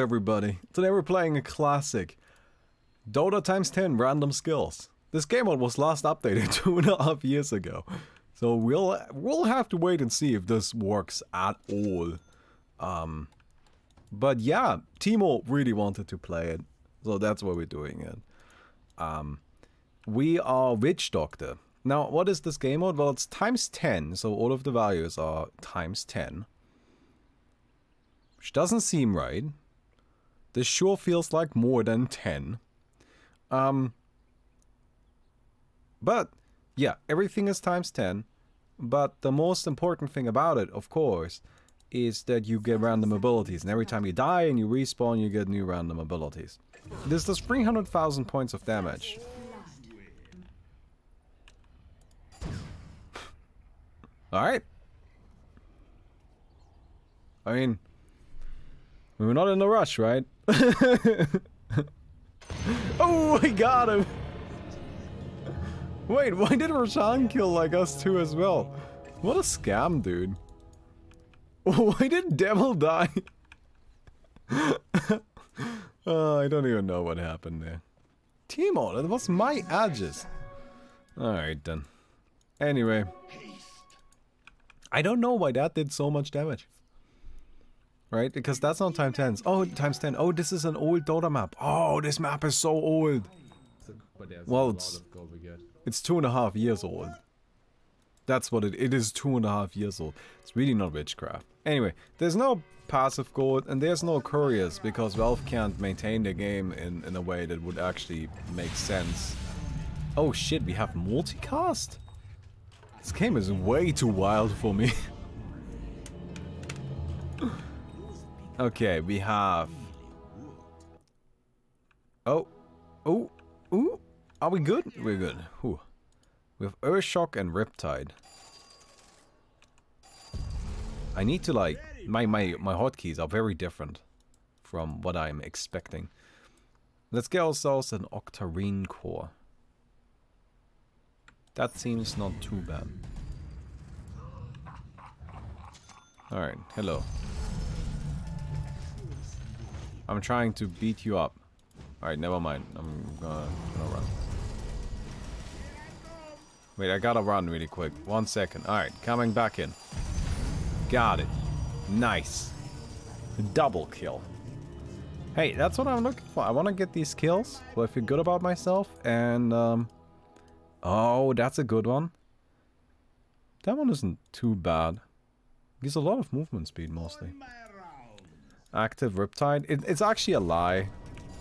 everybody? Today we're playing a classic. Dota times 10 random skills. This game mode was last updated two and a half years ago. So we'll we'll have to wait and see if this works at all. Um, but yeah, Timo really wanted to play it. So that's why we're doing it. Um, we are Witch Doctor. Now, what is this game mode? Well, it's times 10, so all of the values are times 10. Which doesn't seem right. This sure feels like more than 10. Um, but, yeah, everything is times 10. But the most important thing about it, of course, is that you get random abilities. And every time you die and you respawn, you get new random abilities. This does 300,000 points of damage. Alright. I mean, we're not in a rush, right? oh, I got him! Wait, why did Roshan kill like us too as well? What a scam, dude. Why did Devil die? oh, I don't even know what happened there. Timo, that was my Aegis. Alright then. Anyway. I don't know why that did so much damage. Right? Because that's not time 10. Oh, times 10. Oh, this is an old Dota map. Oh, this map is so old. Well, it's, it's two and a half years old. That's what it, it is two and a half years old. It's really not witchcraft. Anyway, there's no passive gold and there's no couriers because Valve can't maintain the game in, in a way that would actually make sense. Oh shit, we have multicast? This game is way too wild for me. okay, we have... Oh. Oh. Ooh. Are we good? We're good. Ooh. We have Earthshock and Riptide. I need to like... My, my, my hotkeys are very different from what I'm expecting. Let's get ourselves an Octarine core. That seems not too bad. Alright, hello. I'm trying to beat you up. Alright, never mind. I'm gonna, gonna run. Wait, I gotta run really quick. One second. Alright, coming back in. Got it. Nice. Double kill. Hey, that's what I'm looking for. I want to get these kills, so I feel good about myself, and, um... Oh, that's a good one. That one isn't too bad. Gives a lot of movement speed, mostly. Active Riptide. It, it's actually a lie.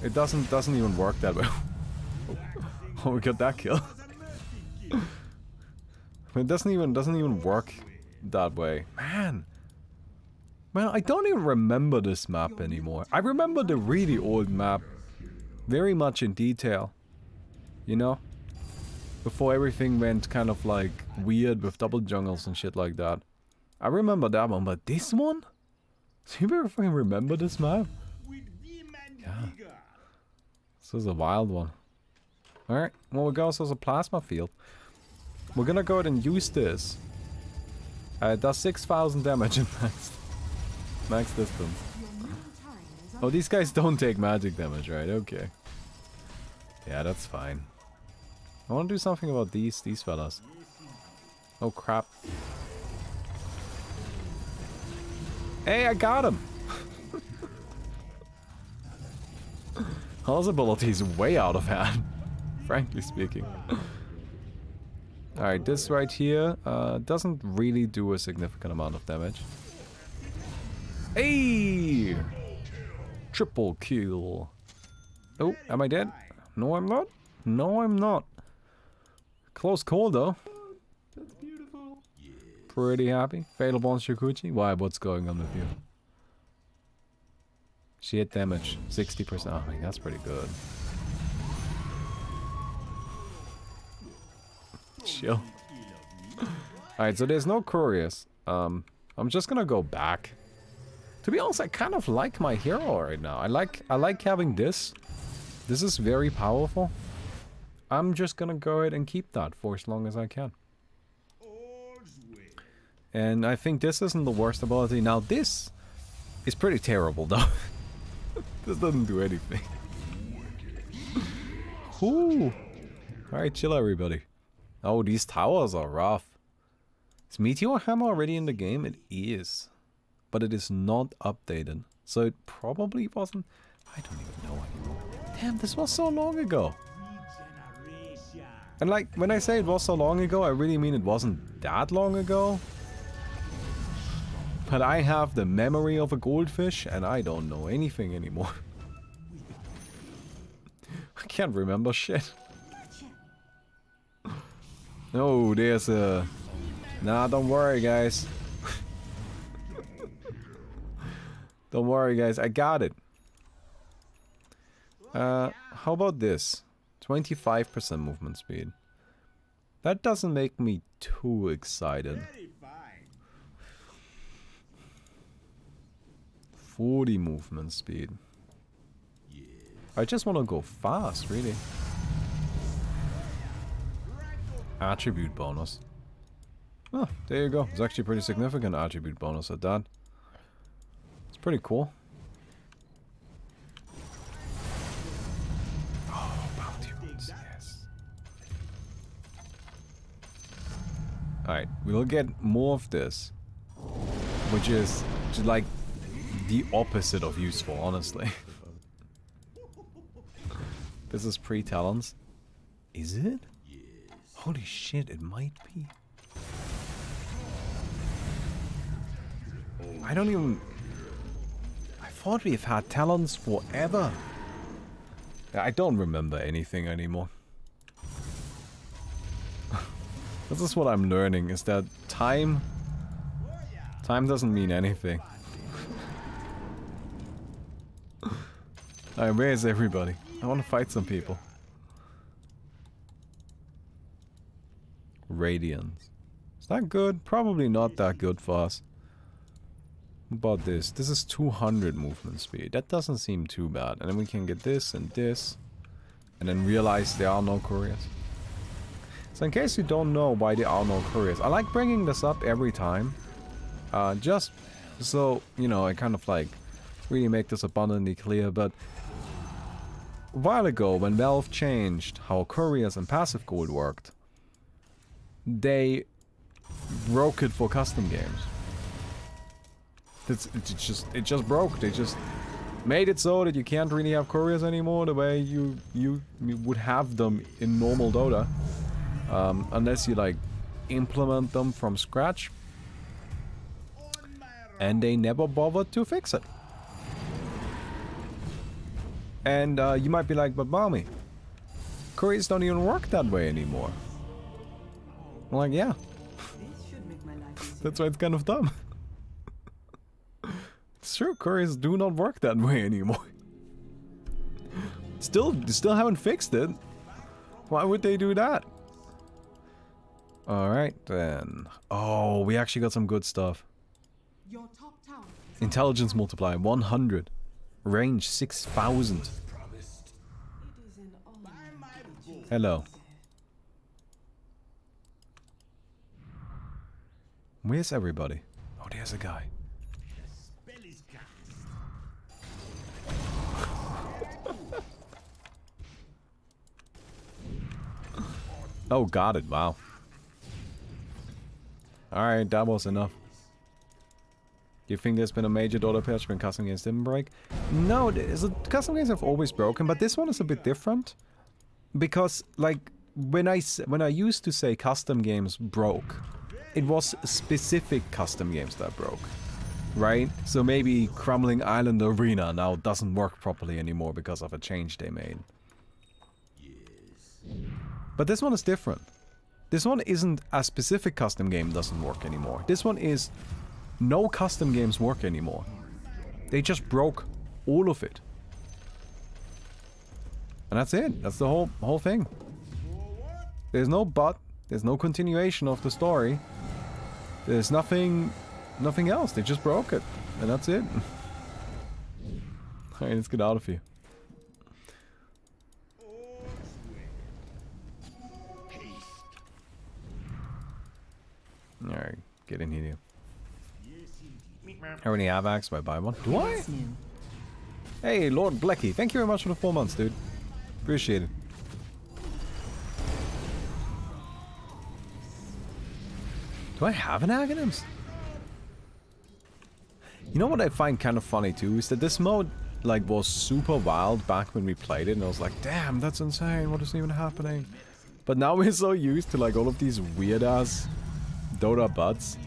It doesn't doesn't even work that way. oh, we got that kill. it doesn't even doesn't even work that way. Man. Man, I don't even remember this map anymore. I remember the really old map very much in detail. You know? Before everything went kind of like weird with double jungles and shit like that. I remember that one, but this one? Do you ever fucking remember this map? Yeah. This is a wild one. Alright, well we got ourselves a plasma field. We're gonna go ahead and use this. Uh, it does 6,000 damage in max, max distance. Oh, these guys don't take magic damage, right? Okay. Yeah, that's fine. I want to do something about these these fellas. Oh crap. Hey, I got him! Hall's ability is way out of hand, frankly speaking. Alright, this right here uh, doesn't really do a significant amount of damage. Hey! Triple kill. Oh, am I dead? No, I'm not. No, I'm not. Close call, though. Pretty happy. Fatal Bond Shikuchi? Why? What's going on with you? She hit damage. 60%. Oh, I mean, that's pretty good. Chill. Alright, so there's no couriers. Um, I'm just gonna go back. To be honest, I kind of like my hero right now. I like I like having this. This is very powerful. I'm just gonna go ahead and keep that for as long as I can. And I think this isn't the worst ability. Now this is pretty terrible though. this doesn't do anything. Ooh. Alright, chill everybody. Oh, these towers are rough. Is Meteor Hammer already in the game? It is. But it is not updated. So it probably wasn't... I don't even know anymore. Damn, this was so long ago. And like, when I say it was so long ago, I really mean it wasn't that long ago. But I have the memory of a goldfish and I don't know anything anymore. I can't remember shit. No, there's a... Nah, don't worry, guys. don't worry, guys. I got it. Uh, how about this? 25% movement speed. That doesn't make me too excited. 40 movement speed. I just want to go fast, really. Attribute bonus. Oh, there you go. It's actually pretty significant attribute bonus at that. It's pretty cool. Oh, yes. Alright, we'll get more of this. Which is like the opposite of useful, honestly. this is pre-talons. Is it? Holy shit, it might be. Oh, I don't even... I thought we've had talons forever. I don't remember anything anymore. this is what I'm learning, is that time... Time doesn't mean anything. Alright, where is everybody? I want to fight some people. Radiance. Is that good? Probably not that good for us. About this? This is 200 movement speed. That doesn't seem too bad. And then we can get this and this. And then realize there are no couriers. So in case you don't know why there are no couriers, I like bringing this up every time. Uh, just so, you know, I kind of like really make this abundantly clear, but a while ago when Valve changed how couriers and passive gold worked, they broke it for custom games. It's, it just it just broke. They just made it so that you can't really have couriers anymore the way you you, you would have them in normal Dota, um, unless you like implement them from scratch. And they never bothered to fix it. And uh, you might be like, but mommy, couriers don't even work that way anymore. I'm like, yeah. That's why it's kind of dumb. it's true, couriers do not work that way anymore. still, still haven't fixed it. Why would they do that? Alright then. Oh, we actually got some good stuff. Intelligence multiplier 100. Range 6000. Hello. Where's everybody? Oh, there's a guy. oh, got it. Wow. Alright, that was enough. You think there's been a major Dota patch when custom games didn't break? No, a, custom games have always broken, but this one is a bit different. Because, like, when I, when I used to say custom games broke, it was specific custom games that broke, right? So maybe Crumbling Island Arena now doesn't work properly anymore because of a change they made. Yes. But this one is different. This one isn't a specific custom game doesn't work anymore. This one is no custom games work anymore. They just broke all of it. And that's it. That's the whole whole thing. There's no but. There's no continuation of the story. There's nothing, nothing else. They just broke it, and that's it. Alright, let's get out of here. Alright, get in here. I already have axe, I buy one. Do I? Hey, Lord Blecky, thank you very much for the four months, dude. Appreciate it. Do I have an Aghanims? You know what I find kind of funny too is that this mode like was super wild back when we played it and I was like, damn, that's insane, what is even happening? But now we're so used to like all of these weird ass Dota buds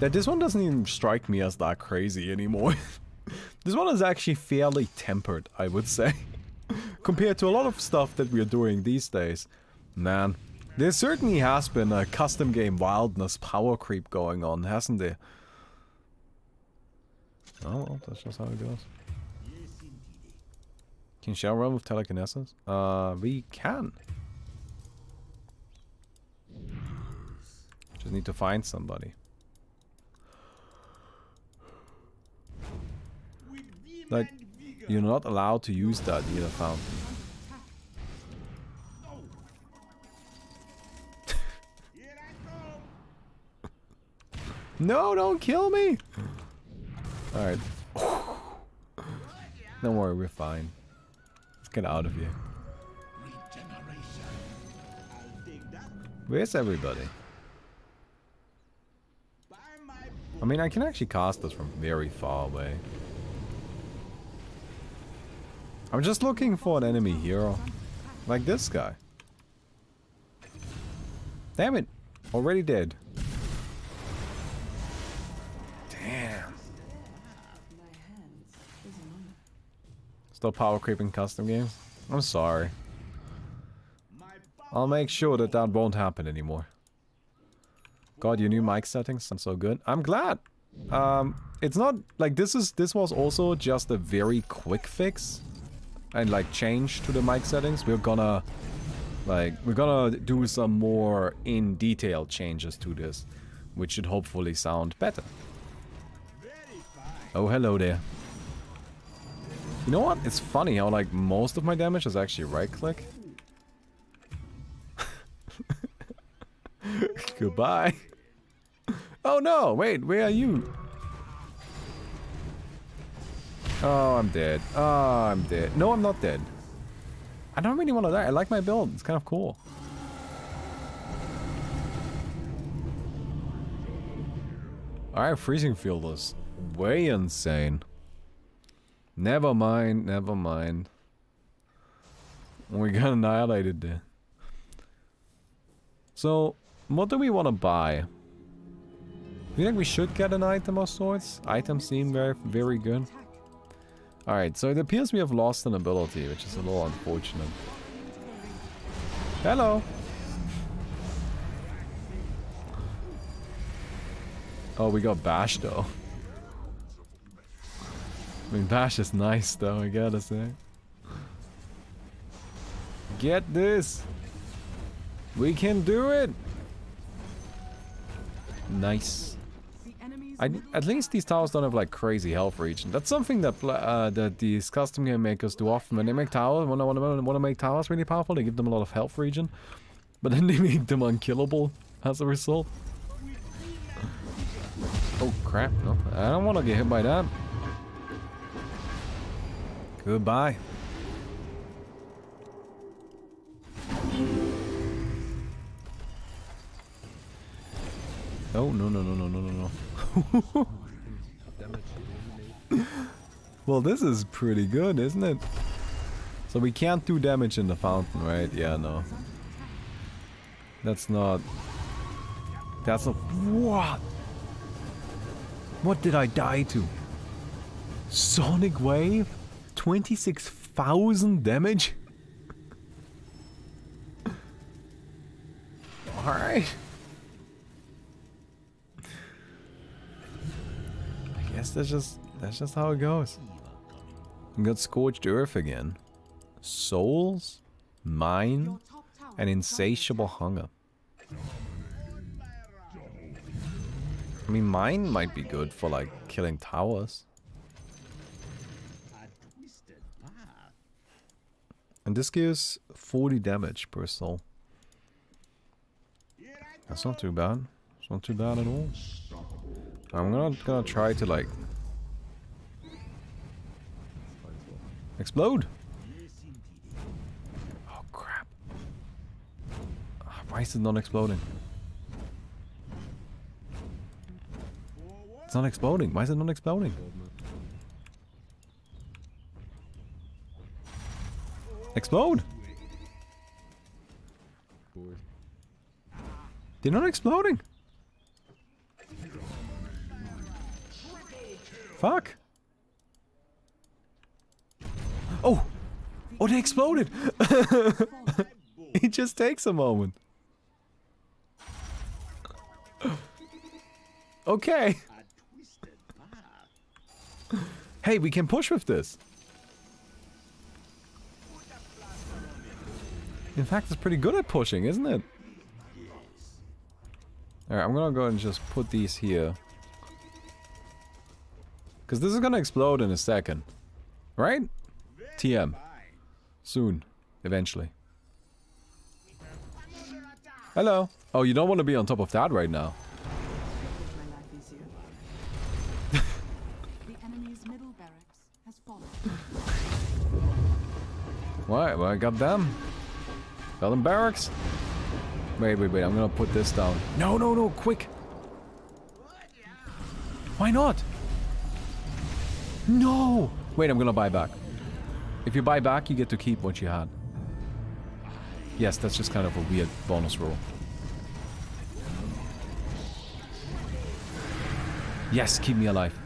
that this one doesn't even strike me as that crazy anymore. this one is actually fairly tempered, I would say. Compared to a lot of stuff that we are doing these days. Man, there certainly has been a custom game wildness power creep going on, hasn't there? Oh well, that's just how it goes. Can Shell run with telekinesis? Uh, we can. Just need to find somebody. Like, you're not allowed to use that either, Fountain. no, don't kill me! Alright. Don't worry, we're fine. Let's get out of here. Where's everybody? I mean, I can actually cast this from very far away. I'm just looking for an enemy hero. Like this guy. Damn it. Already dead. Damn. Still power creeping custom games? I'm sorry. I'll make sure that that won't happen anymore. God, your new mic settings sound so good. I'm glad. Um, it's not like this is this was also just a very quick fix and like change to the mic settings. We're gonna like we're gonna do some more in detail changes to this, which should hopefully sound better. Oh, hello there. You know what? It's funny how like most of my damage is actually right click. Goodbye. Oh no, wait, where are you? Oh, I'm dead. Oh, I'm dead. No, I'm not dead. I don't really want to die. I like my build. It's kind of cool. Alright, freezing field is way insane. Never mind, never mind. We got annihilated there. So, what do we want to buy? Do you think we should get an item of sorts? Items seem very, very good. Alright, so it appears we have lost an ability, which is a little unfortunate. Hello! Oh, we got Bash though. I mean, Bash is nice though, I gotta say. Get this! We can do it! Nice. I, at least these towers don't have like crazy health regen. That's something that uh, that these custom game makers do often. When they make towers, when they want to, make towers really powerful, they give them a lot of health regen. But then they make them unkillable as a result. Oh crap, no. I don't want to get hit by that. Goodbye. Oh, no, no, no, no, no, no, no. well, this is pretty good, isn't it? So we can't do damage in the fountain, right? Yeah, no. That's not... That's not... What? What did I die to? Sonic Wave? 26,000 damage? Alright. Guess that's just that's just how it goes. We got Scorched Earth again. Souls, Mine, and Insatiable Hunger. I mean, mine might be good for like killing towers. And this gives 40 damage per soul. That's not too bad. It's not too bad at all. I'm gonna gonna try to like Explode! Oh crap. Ah, Why is it not exploding? It's not exploding. Why is it not exploding? Explode! They're not exploding. Fuck. Oh! Oh, they exploded! it just takes a moment. Okay. Hey, we can push with this. In fact, it's pretty good at pushing, isn't it? Alright, I'm gonna go and just put these here. Because this is gonna explode in a second. Right? TM. Soon. Eventually. Hello. Oh, you don't want to be on top of that right now. Why? Well, I got them. Got them barracks. Wait, wait, wait. I'm gonna put this down. No, no, no. Quick. Why not? No. Wait, I'm gonna buy back. If you buy back, you get to keep what you had. Yes, that's just kind of a weird bonus rule. Yes, keep me alive.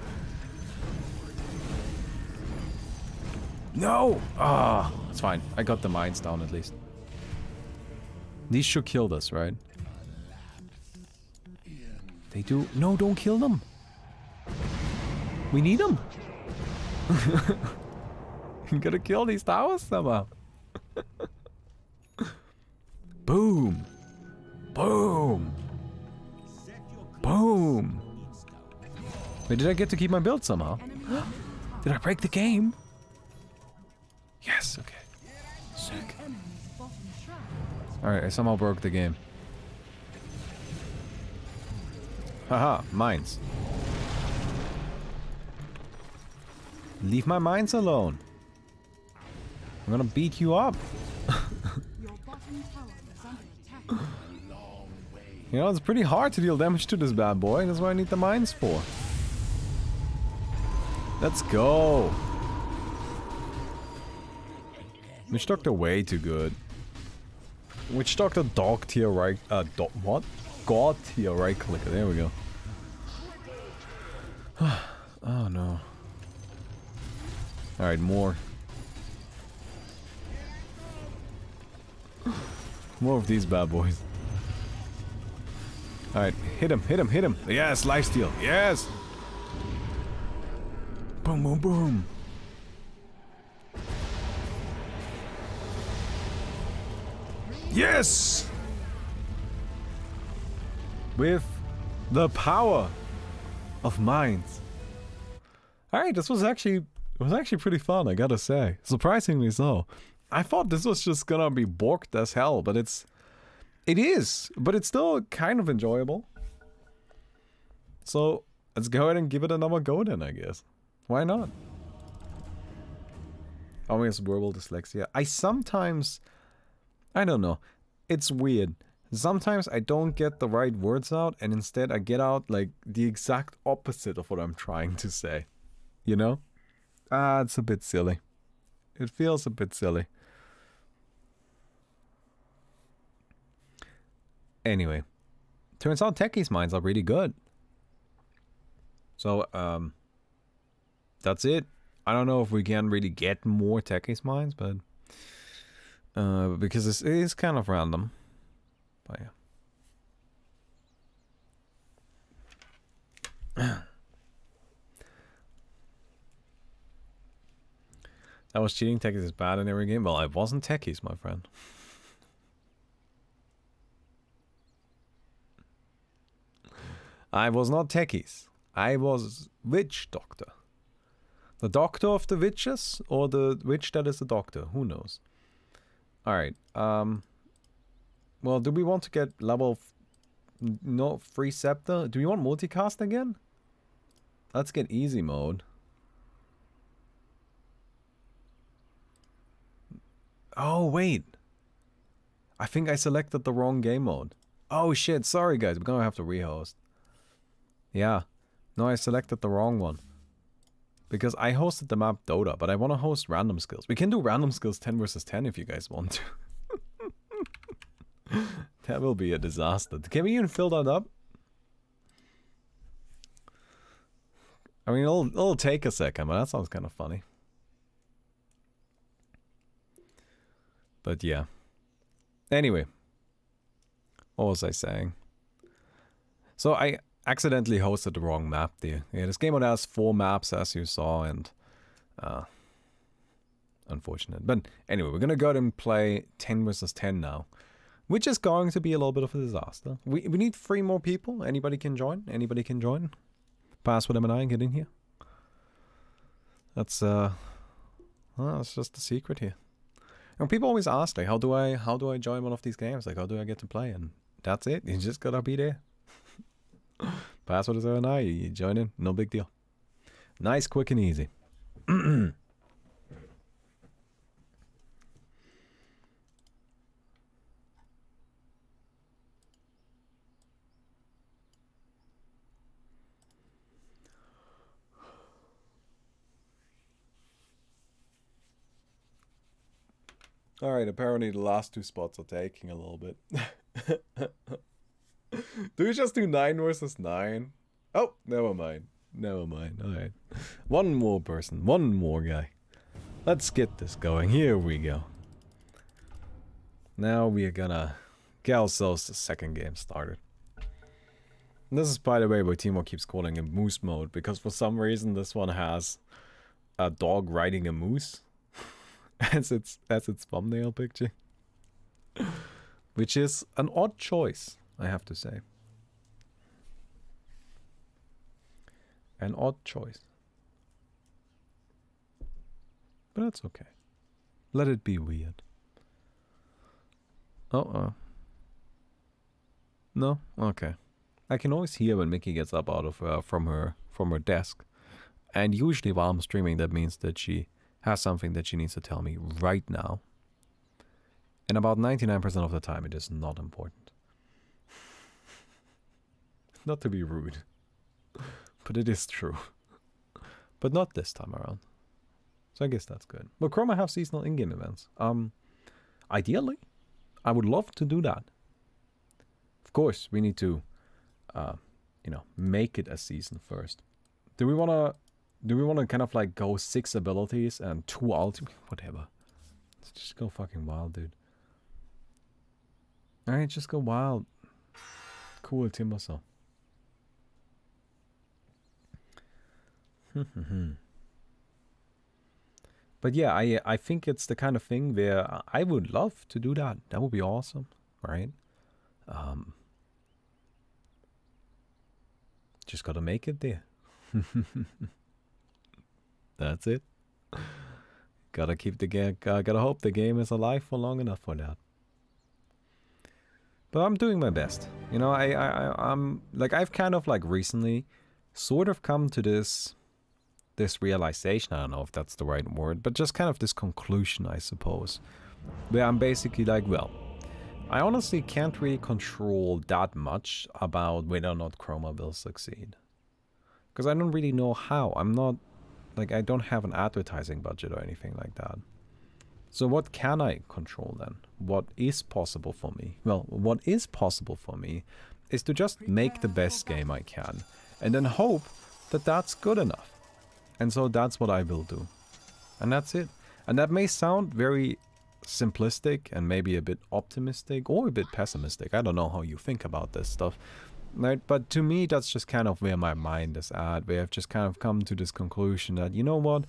No! Ah, it's fine. I got the mines down at least. These should kill us, right? They do. No, don't kill them. We need them. you gonna kill these towers somehow. Boom. Boom. Boom. Wait, did I get to keep my build somehow? Did I break the game? Yes, okay. Sick. Alright, I somehow broke the game. Haha, mines. Leave my mines alone. I'm gonna beat you up. Your bottom tower is under attack. You know, it's pretty hard to deal damage to this bad boy. That's what I need the mines for. Let's go. Witch Doctor way too good. Witch Doctor dog tier right uh do what? God tier right clicker. There we go. oh no. Alright, more. More of these bad boys. Alright, hit him, hit him, hit him. Yes, lifesteal. Yes! Boom, boom, boom. Yes! With the power of minds. Alright, this was actually it was actually pretty fun, I gotta say. Surprisingly so. I thought this was just gonna be borked as hell, but it's it is, but it's still kind of enjoyable. So let's go ahead and give it another go then, I guess. Why not? Oh, Always verbal dyslexia. I sometimes, I don't know. It's weird. Sometimes I don't get the right words out, and instead I get out like the exact opposite of what I'm trying to say. You know? Ah, it's a bit silly. It feels a bit silly. Anyway, turns out Techie's mines are really good. So, um, that's it. I don't know if we can really get more Techie's mines, but uh, because it's, it is kind of random. But yeah. that was cheating. Techies is bad in every game. Well, I wasn't Techies, my friend. I was not techies. I was witch doctor. The doctor of the witches or the witch that is the doctor? Who knows? Alright, um... Well, do we want to get level... No, free scepter? Do we want multicast again? Let's get easy mode. Oh, wait. I think I selected the wrong game mode. Oh shit, sorry guys, we're gonna have to rehost. Yeah. No, I selected the wrong one. Because I hosted the map Dota, but I want to host random skills. We can do random skills 10 versus 10 if you guys want to. that will be a disaster. Can we even fill that up? I mean, it'll, it'll take a second, but that sounds kind of funny. But yeah. Anyway. What was I saying? So I accidentally hosted the wrong map there. Yeah, this game has four maps as you saw and uh unfortunate. But anyway, we're gonna go ahead and play 10 versus 10 now. Which is going to be a little bit of a disaster. We we need three more people. Anybody can join. Anybody can join. Password M and I and get in here. That's uh well, that's just the secret here. People always ask like how do I how do I join one of these games? Like how do I get to play? And that's it. You just gotta be there. Password is and I, you join in, no big deal. Nice, quick and easy. All right, apparently the last two spots are taking a little bit. do we just do 9 versus 9? Oh, never mind. Never mind. All right. One more person. One more guy. Let's get this going. Here we go. Now we are gonna get ourselves the second game started. And this is, by the way, what Timo keeps calling a moose mode, because for some reason this one has a dog riding a moose as its as its thumbnail picture. Which is an odd choice, I have to say. An odd choice. But that's okay. Let it be weird. Uh oh. No? Okay. I can always hear when Mickey gets up out of uh, from her from her desk. And usually while I'm streaming that means that she has something that she needs to tell me right now. And about 99% of the time, it is not important. not to be rude, but it is true. but not this time around. So I guess that's good. But Chroma have seasonal in-game events. Um, ideally, I would love to do that. Of course, we need to, uh, you know, make it a season first. Do we want to do we want to kind of like go six abilities and two ultimate? Whatever. Let's just go fucking wild, dude. Alright, just go wild. Cool, Timbersaw. but yeah, I I think it's the kind of thing where I would love to do that. That would be awesome, right? Um, just gotta make it there. That's it. gotta keep the game. gotta hope the game is alive for long enough for that. But I'm doing my best. You know, I, I, I'm like I've kind of like recently, sort of come to this, this realization. I don't know if that's the right word, but just kind of this conclusion, I suppose, where I'm basically like, well, I honestly can't really control that much about whether or not Chroma will succeed. Because I don't really know how. I'm not like I don't have an advertising budget or anything like that. So what can I control then? What is possible for me? Well, what is possible for me is to just make the best game I can and then hope that that's good enough. And so that's what I will do. And that's it. And that may sound very simplistic and maybe a bit optimistic or a bit pessimistic. I don't know how you think about this stuff. Right? But to me, that's just kind of where my mind is at, where I've just kind of come to this conclusion that, you know what?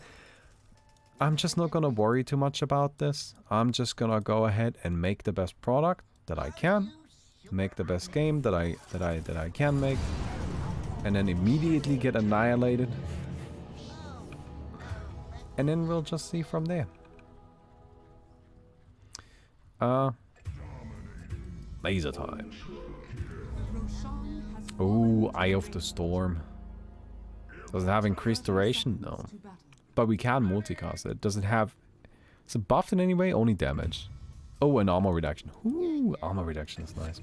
I'm just not going to worry too much about this. I'm just going to go ahead and make the best product that I can, make the best game that I that I that I can make, and then immediately get annihilated. And then we'll just see from there. Uh laser time. Oh, Eye of the Storm. Does it have increased duration? No. But we can multicast it. Does it have Is it buffed in any way? Only damage. Oh, and armor reduction. Ooh, armor reduction is nice.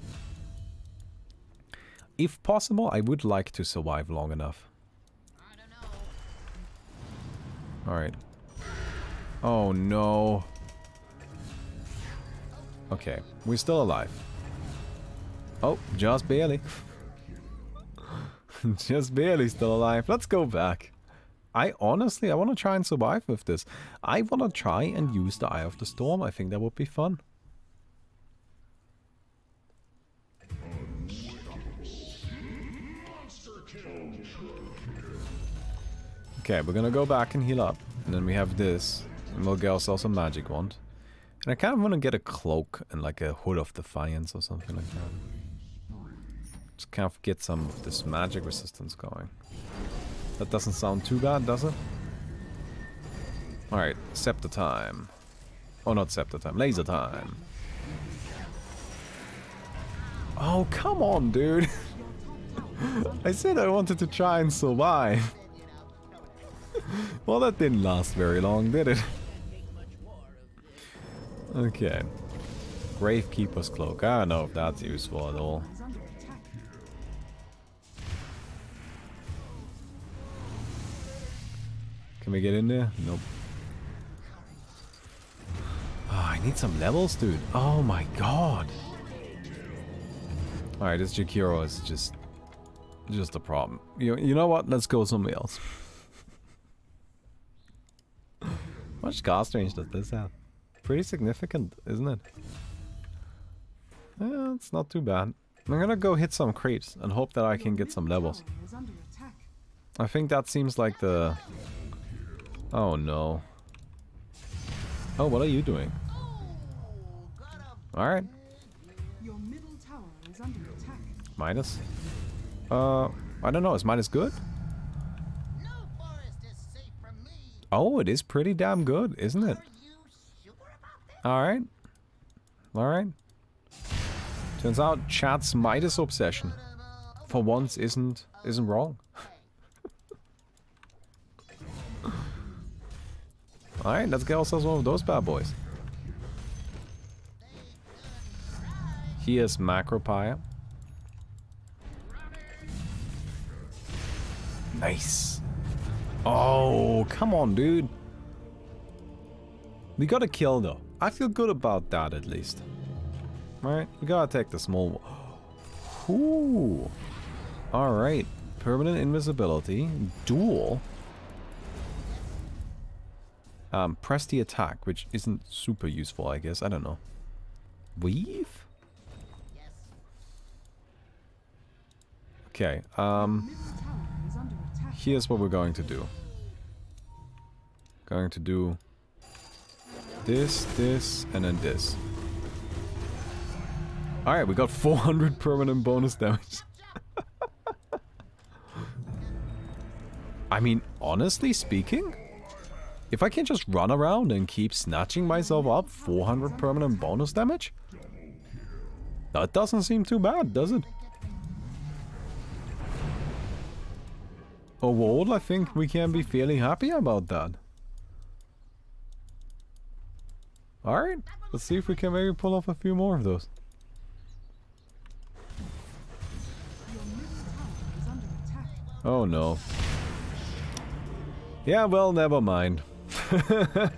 If possible, I would like to survive long enough. Alright. Oh no. Okay, we're still alive. Oh, just barely. just barely still alive. Let's go back. I honestly, I want to try and survive with this. I want to try and use the Eye of the Storm. I think that would be fun. Okay, we're gonna go back and heal up. And then we have this. And we'll get ourselves a magic wand. And I kind of want to get a cloak and like a hood of defiance or something like that. Just kind of get some of this magic resistance going. That doesn't sound too bad, does it? Alright, scepter time. Oh, not scepter time, laser time. Oh, come on, dude. I said I wanted to try and survive. well, that didn't last very long, did it? okay. Gravekeeper's Cloak. I don't know if that's useful at all. Can we get in there? Nope. Oh, I need some levels, dude. Oh my god. Alright, this Jakiro is just... Just a problem. You, you know what? Let's go somewhere else. How much cast range does this have? Pretty significant, isn't it? Yeah, it's not too bad. I'm gonna go hit some creeps and hope that I can get some levels. I think that seems like the... Oh no. Oh, what are you doing? Alright, Your middle tower is under attack. Midas. Uh, I don't know, is Midas good? No forest is safe from me. Oh, it is pretty damn good, isn't it? Are you sure about? Alright. Alright. Turns out chat's Midas obsession for once isn't isn't wrong. Alright, let's get ourselves one of those bad boys. Here's Macropyre. Nice. Oh, come on, dude. We got a kill, though. I feel good about that, at least. Alright, we gotta take the small one. Ooh. Alright. Permanent invisibility. Duel. Um, press the attack, which isn't super useful, I guess. I don't know. Weave? Yes. Okay, um... Here's what we're going to do. Going to do this, this, and then this. Alright, we got 400 permanent bonus damage. I mean, honestly speaking, if I can just run around and keep snatching myself up 400 permanent bonus damage, that doesn't seem too bad, does it? Overall, I think we can be fairly happy about that. Alright, let's see if we can maybe pull off a few more of those. Oh no. Yeah, well, never mind.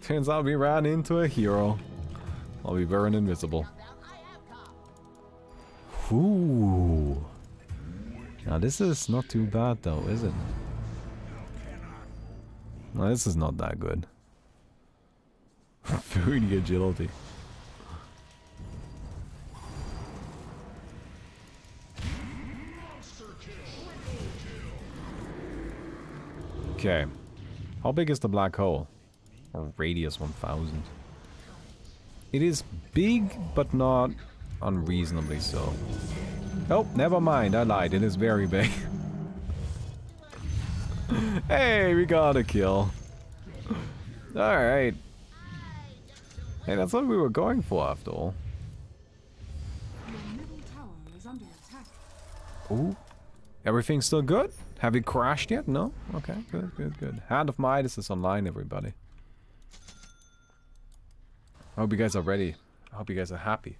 Turns out we ran into a hero. I'll be very invisible. Ooh. Now this is not too bad though, is it? No, this is not that good. 30 agility. Okay. How big is the black hole? Or radius 1000. It is big, but not unreasonably so. Oh, never mind. I lied. It is very big. hey, we got a kill. Alright. Hey, that's what we were going for after all. Your middle tower is under attack. Ooh. Everything's still good? Have you crashed yet? No? Okay, good, good, good. Hand of Midas is online, everybody. I hope you guys are ready. I hope you guys are happy.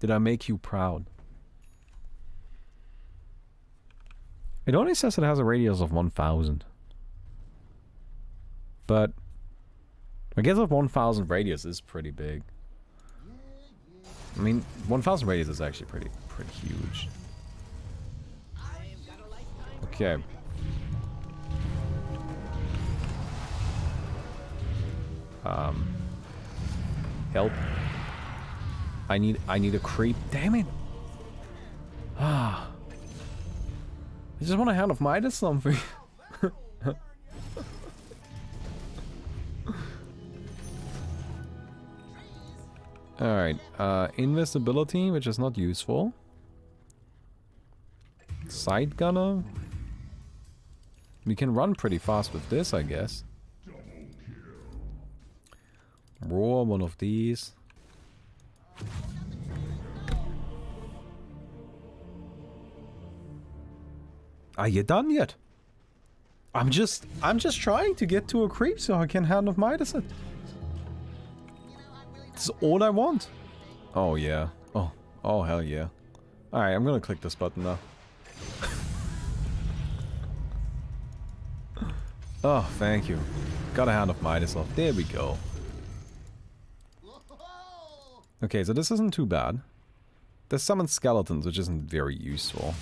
Did I make you proud? It only says it has a radius of 1000. But I guess a 1000 radius is pretty big. I mean, 1000 radius is actually pretty pretty huge. Okay. Um help. I need I need a creep. Damn it. Ah. I just want to hand of Midas something. Alright, uh, invisibility, which is not useful. Sight gunner. We can run pretty fast with this, I guess. Roar, one of these. Are you done yet? I'm just, I'm just trying to get to a creep so I can hand of Midas it. This is all I want. Oh yeah. Oh, oh hell yeah. Alright, I'm gonna click this button now. oh, thank you. Got a hand of Midas off. There we go. Okay, so this isn't too bad. There's summon skeletons, which isn't very useful.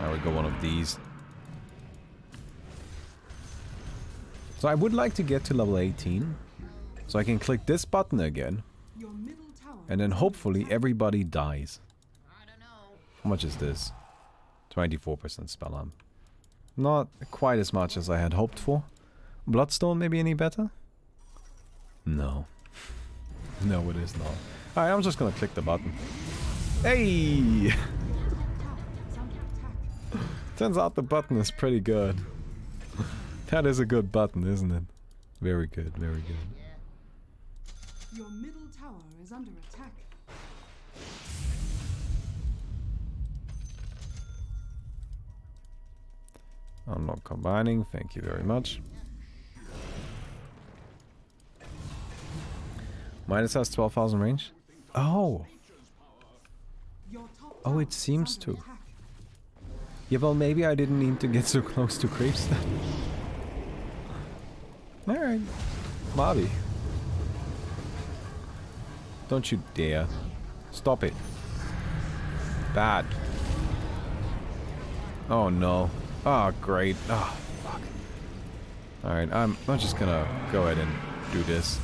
There we go, one of these. So I would like to get to level 18. So I can click this button again. Your middle tower And then hopefully everybody dies. How much is this? 24% spell arm. Not quite as much as I had hoped for. Bloodstone maybe any better? No. no, it is not. Alright, I'm just gonna click the button. Hey! Turns out the button is pretty good. that is a good button, isn't it? Very good, very good. Your middle tower is under attack. I'm not combining, thank you very much. Midas has 12,000 range? Oh! Oh, it seems to. Yeah, well, maybe I didn't need to get so close to creeps then. Alright. Bobby. Don't you dare. Stop it. Bad. Oh no. Oh great. Oh fuck. Alright, I'm I'm just gonna go ahead and do this.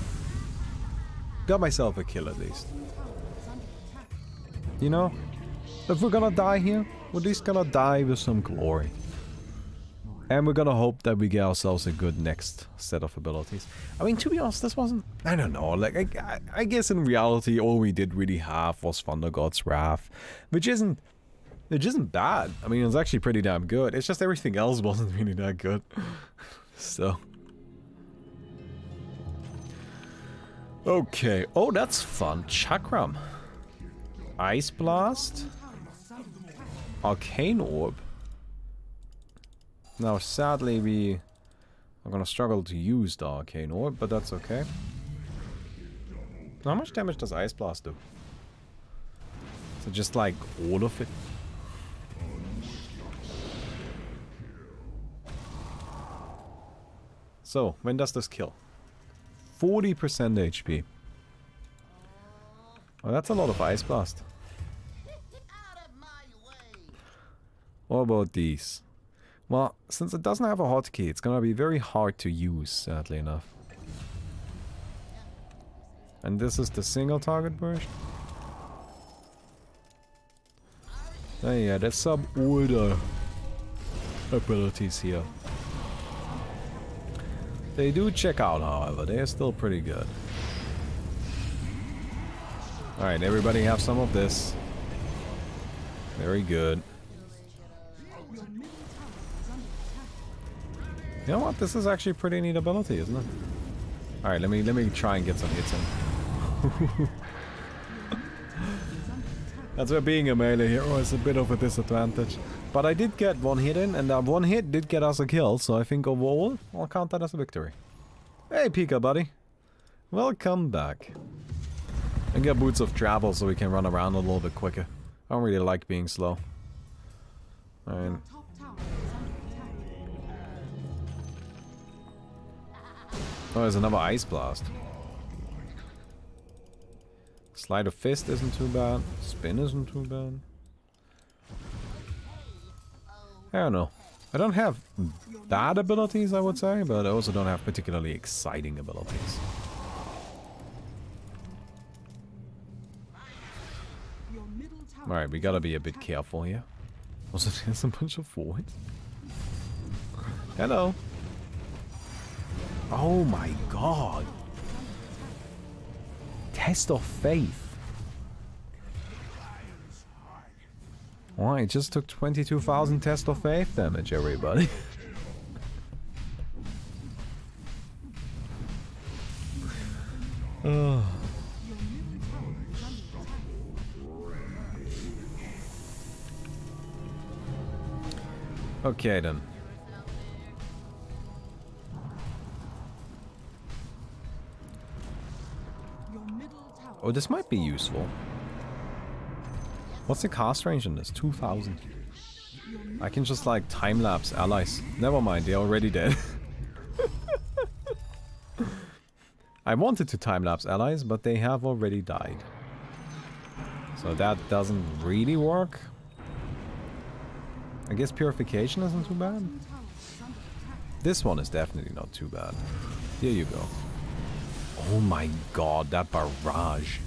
Got myself a kill at least. You know? If we're gonna die here, we're at least gonna die with some glory. And we're gonna hope that we get ourselves a good next set of abilities. I mean, to be honest, this wasn't... I don't know, like, I, I, I guess in reality, all we did really have was Thunder God's Wrath. Which isn't... Which isn't bad. I mean, it's actually pretty damn good. It's just everything else wasn't really that good. so... Okay. Oh, that's fun. Chakram. Ice Blast. Arcane Orb. Now, sadly, we are gonna struggle to use the Arcane Orb, but that's okay. How much damage does Ice Blast do? So just like all of it? So, when does this kill? 40% HP. Well, that's a lot of Ice Blast. What about these? Well, since it doesn't have a hotkey, it's gonna be very hard to use, sadly enough. And this is the single target version? Oh yeah, there's some older abilities here. They do check out, however, they are still pretty good. Alright, everybody have some of this. Very good. You know what? This is actually a pretty neat ability, isn't it? All right, let me let me try and get some hits in. That's where being a melee hero is a bit of a disadvantage. But I did get one hit in, and that one hit did get us a kill, so I think overall, I'll count that as a victory. Hey, Pika, buddy. Welcome back. And get boots of travel so we can run around a little bit quicker. I don't really like being slow. Oh, there's another ice blast. Sleight of Fist isn't too bad. Spin isn't too bad. I don't know. I don't have bad abilities, I would say, but I also don't have particularly exciting abilities. Alright, we gotta be a bit careful here. Also, there's a bunch of voids. Hello. Oh my god. Test of faith. Why? it just took 22,000 test of faith damage, everybody. Ugh. Your middle tower is under attack. Okay then. Your middle tower Oh, this might be useful. What's the cast range on this? 2,000. I can just like time-lapse allies. Never mind, they're already dead. I wanted to time-lapse allies, but they have already died. So that doesn't really work. I guess purification isn't too bad. This one is definitely not too bad. Here you go. Oh my god, that barrage.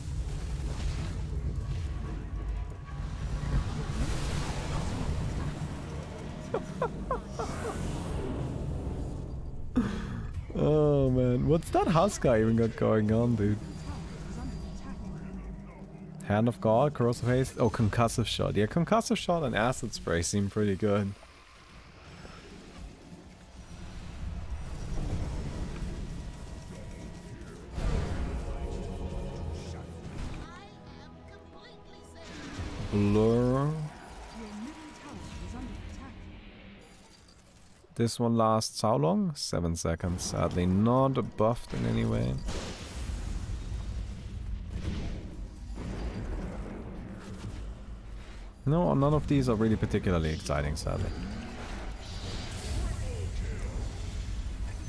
What's that Huskar even got going on, dude? Hand of God, corrosive haze, oh concussive shot. Yeah, concussive shot and acid spray seem pretty good. This one lasts how long? Seven seconds. Sadly not buffed in any way. No, none of these are really particularly exciting, sadly.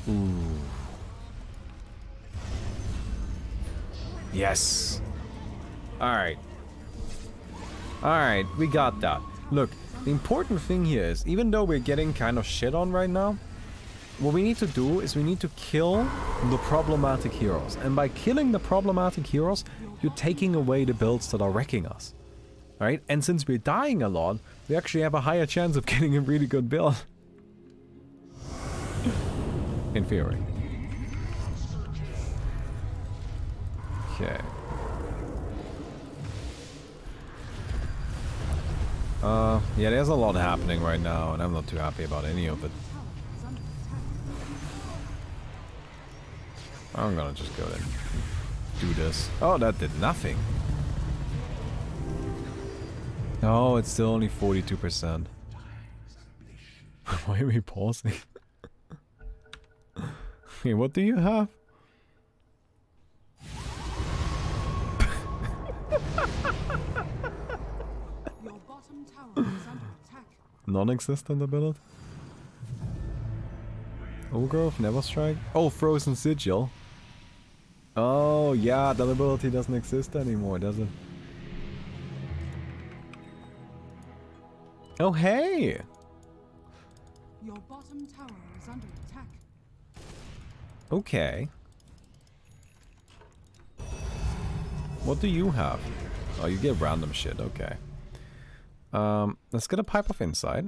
Ooh. Yes. Alright. Alright, we got that. Look, the important thing here is, even though we're getting kind of shit on right now, what we need to do is we need to kill the problematic heroes. And by killing the problematic heroes, you're taking away the builds that are wrecking us. Right? And since we're dying a lot, we actually have a higher chance of getting a really good build. In theory. Okay. Uh, yeah, there's a lot happening right now, and I'm not too happy about any of it. I'm gonna just go there. Do this. Oh, that did nothing. Oh, it's still only 42%. Why are we pausing? Hey, what do you have? Your bottom tower is under attack. Non-existent ability? Ogrove, Nether Strike? Oh, Frozen Sigil. Oh, yeah, that ability doesn't exist anymore, does it? Oh, hey! Your bottom tower is under attack. Okay. What do you have? Oh, you get random shit, okay. Um, let's get a Pipe of Insight.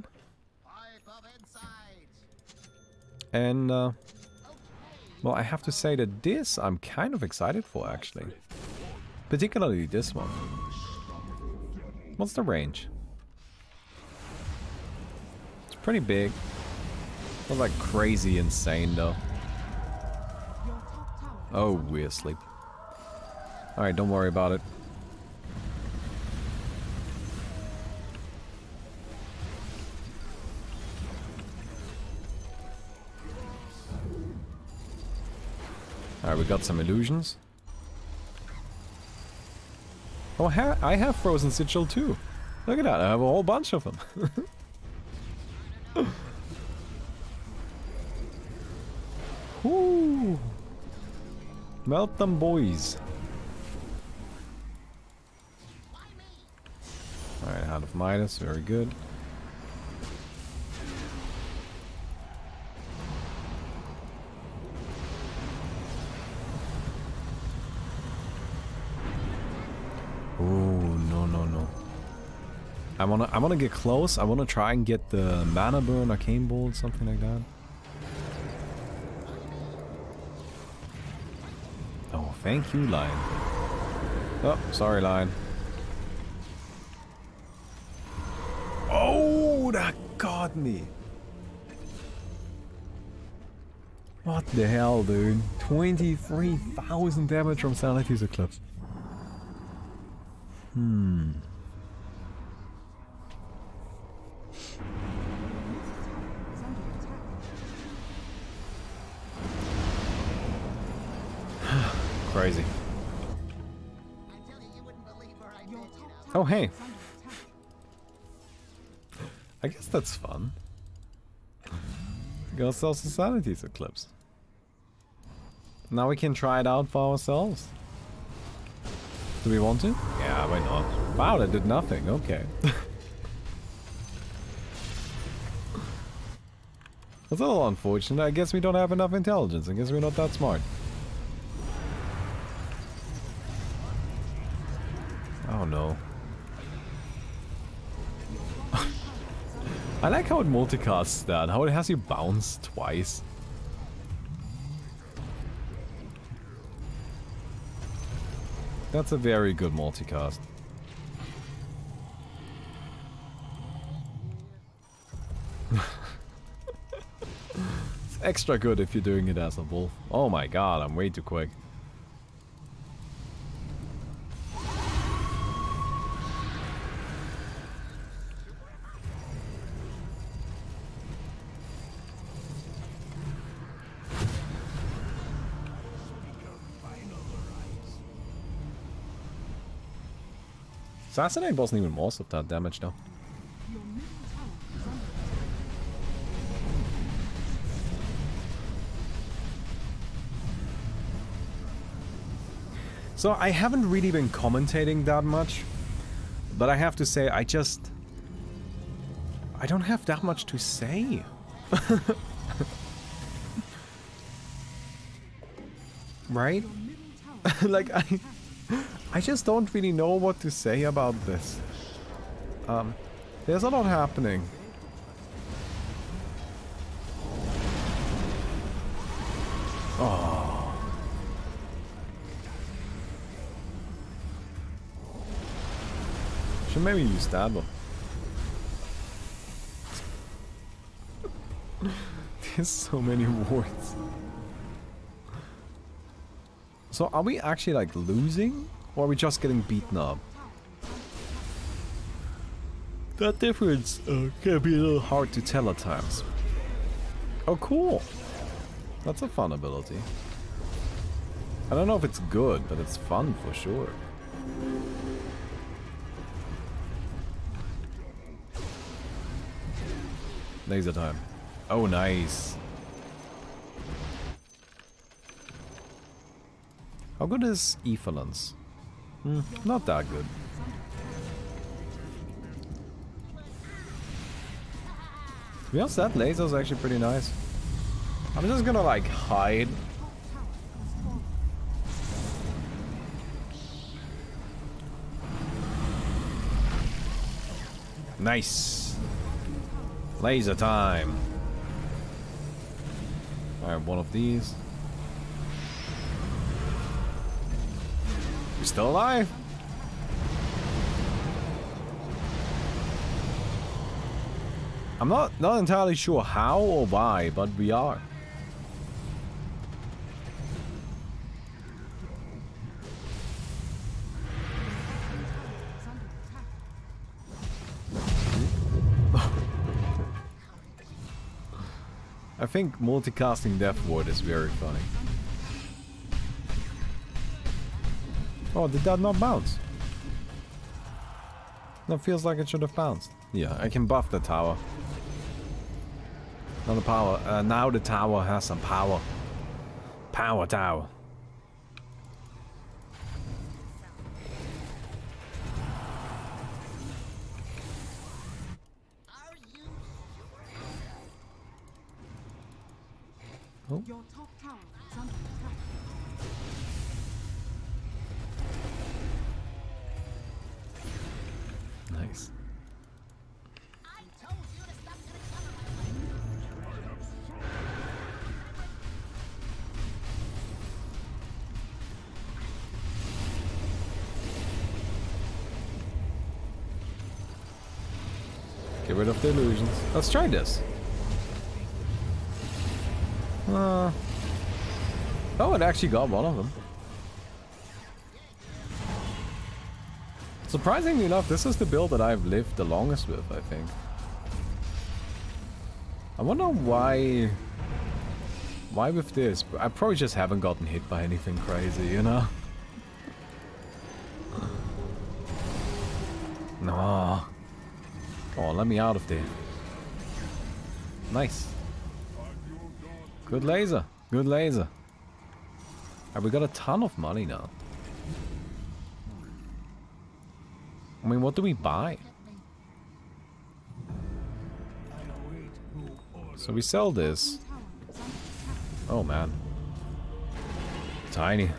Pipe of insight. And, uh, well, I have to say that this I'm kind of excited for, actually. Particularly this one. What's the range? It's pretty big. Not like crazy insane, though. Oh, we're asleep. Alright, don't worry about it. Alright, we got some illusions. Oh, ha I have Frozen Sigil too. Look at that, I have a whole bunch of them. Woo! Melt them boys. Alright, Hand of Midas, very good. I wanna I wanna get close. I wanna try and get the mana burn, arcane bolt, something like that. Oh, thank you, Lion. Oh, sorry, Lion. Oh, that got me. What the hell, dude? 23,000 damage from Sanity's Eclipse. Hmm. Is under attack. Crazy. I tell you, you wouldn't believe where I Your met you top now. Oh, hey. is under attack. I guess that's fun. Ourselves a Sanity's Eclipse. Now we can try it out for ourselves. Do we want to? Yeah, why not? Wow, that did nothing. Okay. That's a little unfortunate. I guess we don't have enough intelligence. I guess we're not that smart. Oh no. I like how it multicasts that, how it has you bounce twice. That's a very good multicast. it's extra good if you're doing it as a wolf. Oh my god, I'm way too quick. Assassinate wasn't even most of that damage though. So I haven't really been commentating that much, but I have to say I just I don't have that much to say. right? Like I I just don't really know what to say about this. Um there's a lot happening. Oh. Should maybe use that. There's so many wards. So are we actually like losing? Or are we just getting beaten up? That difference uh, can be a little hard to tell at times. Oh cool. That's a fun ability. I don't know if it's good, but it's fun for sure. Laser time. Oh, nice. How good is Aether Lens? Hmm, not that good. To be honest, that laser is actually pretty nice. I'm just gonna like hide. Nice. Laser time. Alright, one of these. Still alive? I'm not not entirely sure how or why, but we are. I think multicasting Death Ward is very funny. Oh, did that not bounce? That feels like it should have bounced. Yeah, I can buff the tower. Now the power. Uh, now the tower has some power. Power tower. Let's try this. Uh, oh, it actually got one of them. Surprisingly enough, this is the build that I've lived the longest with, I think. I wonder why... Why with this? I probably just haven't gotten hit by anything crazy, you know? No. Oh, let me out of there. Nice. Good laser. Good laser. Have we got a ton of money now? I mean, what do we buy? So we sell this. Oh man. Tiny.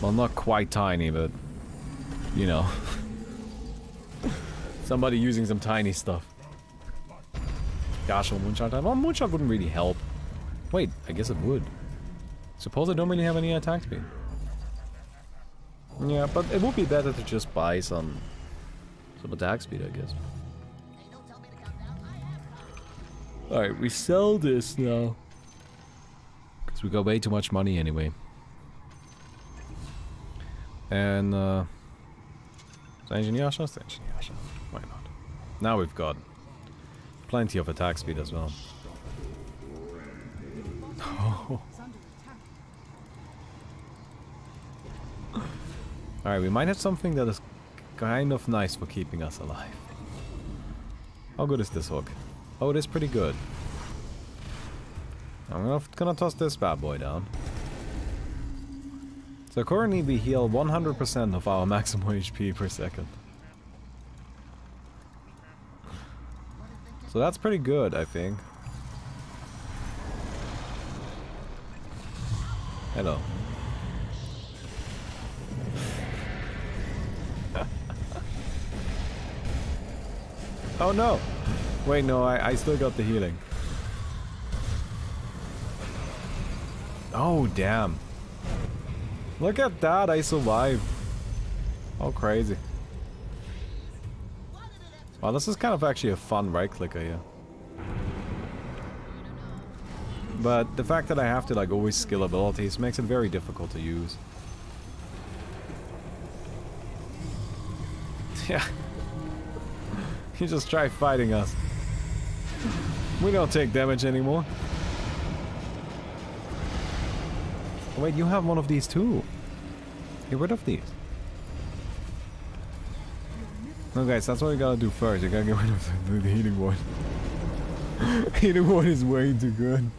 Well, not quite tiny, but you know. Somebody using some tiny stuff. Gosh, well, Moon Shard time. Well, Moon Shard wouldn't really help. Wait, I guess it would. Suppose I don't really have any attack speed. Yeah, but it would be better to just buy some some attack speed, I guess. Alright, we sell this now. Because we got way too much money anyway. And, uh... Engineersha? Engineersha. Why not? Now we've got plenty of attack speed as well. Alright, we might have something that is kind of nice for keeping us alive. How good is this hook? Oh, it is pretty good. I'm gonna, gonna toss this bad boy down. So currently we heal 100% of our maximum HP per second. So that's pretty good, I think. Hello. oh no! Wait, no, I, I still got the healing. Oh, damn. Look at that, I survived. Oh, crazy. Wow, this is kind of actually a fun right clicker here. But the fact that I have to like always skill abilities makes it very difficult to use. Yeah. you just try fighting us. We don't take damage anymore. Oh, wait, you have one of these too. Get rid of these. No, guys, that's what we gotta do first. You gotta get rid of the, the healing one. healing one is way too good.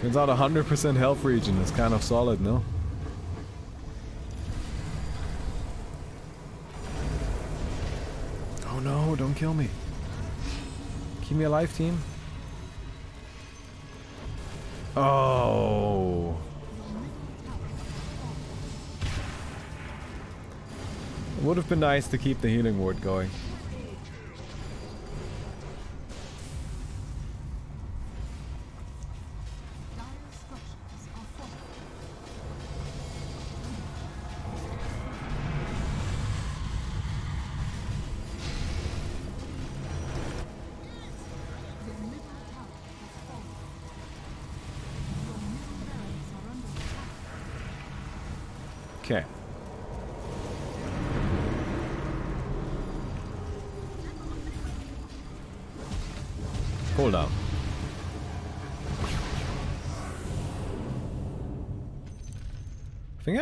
Turns out 100% health regen is kind of solid, no? Oh no, don't kill me. Keep me alive, team. Oh. It would have been nice to keep the healing ward going.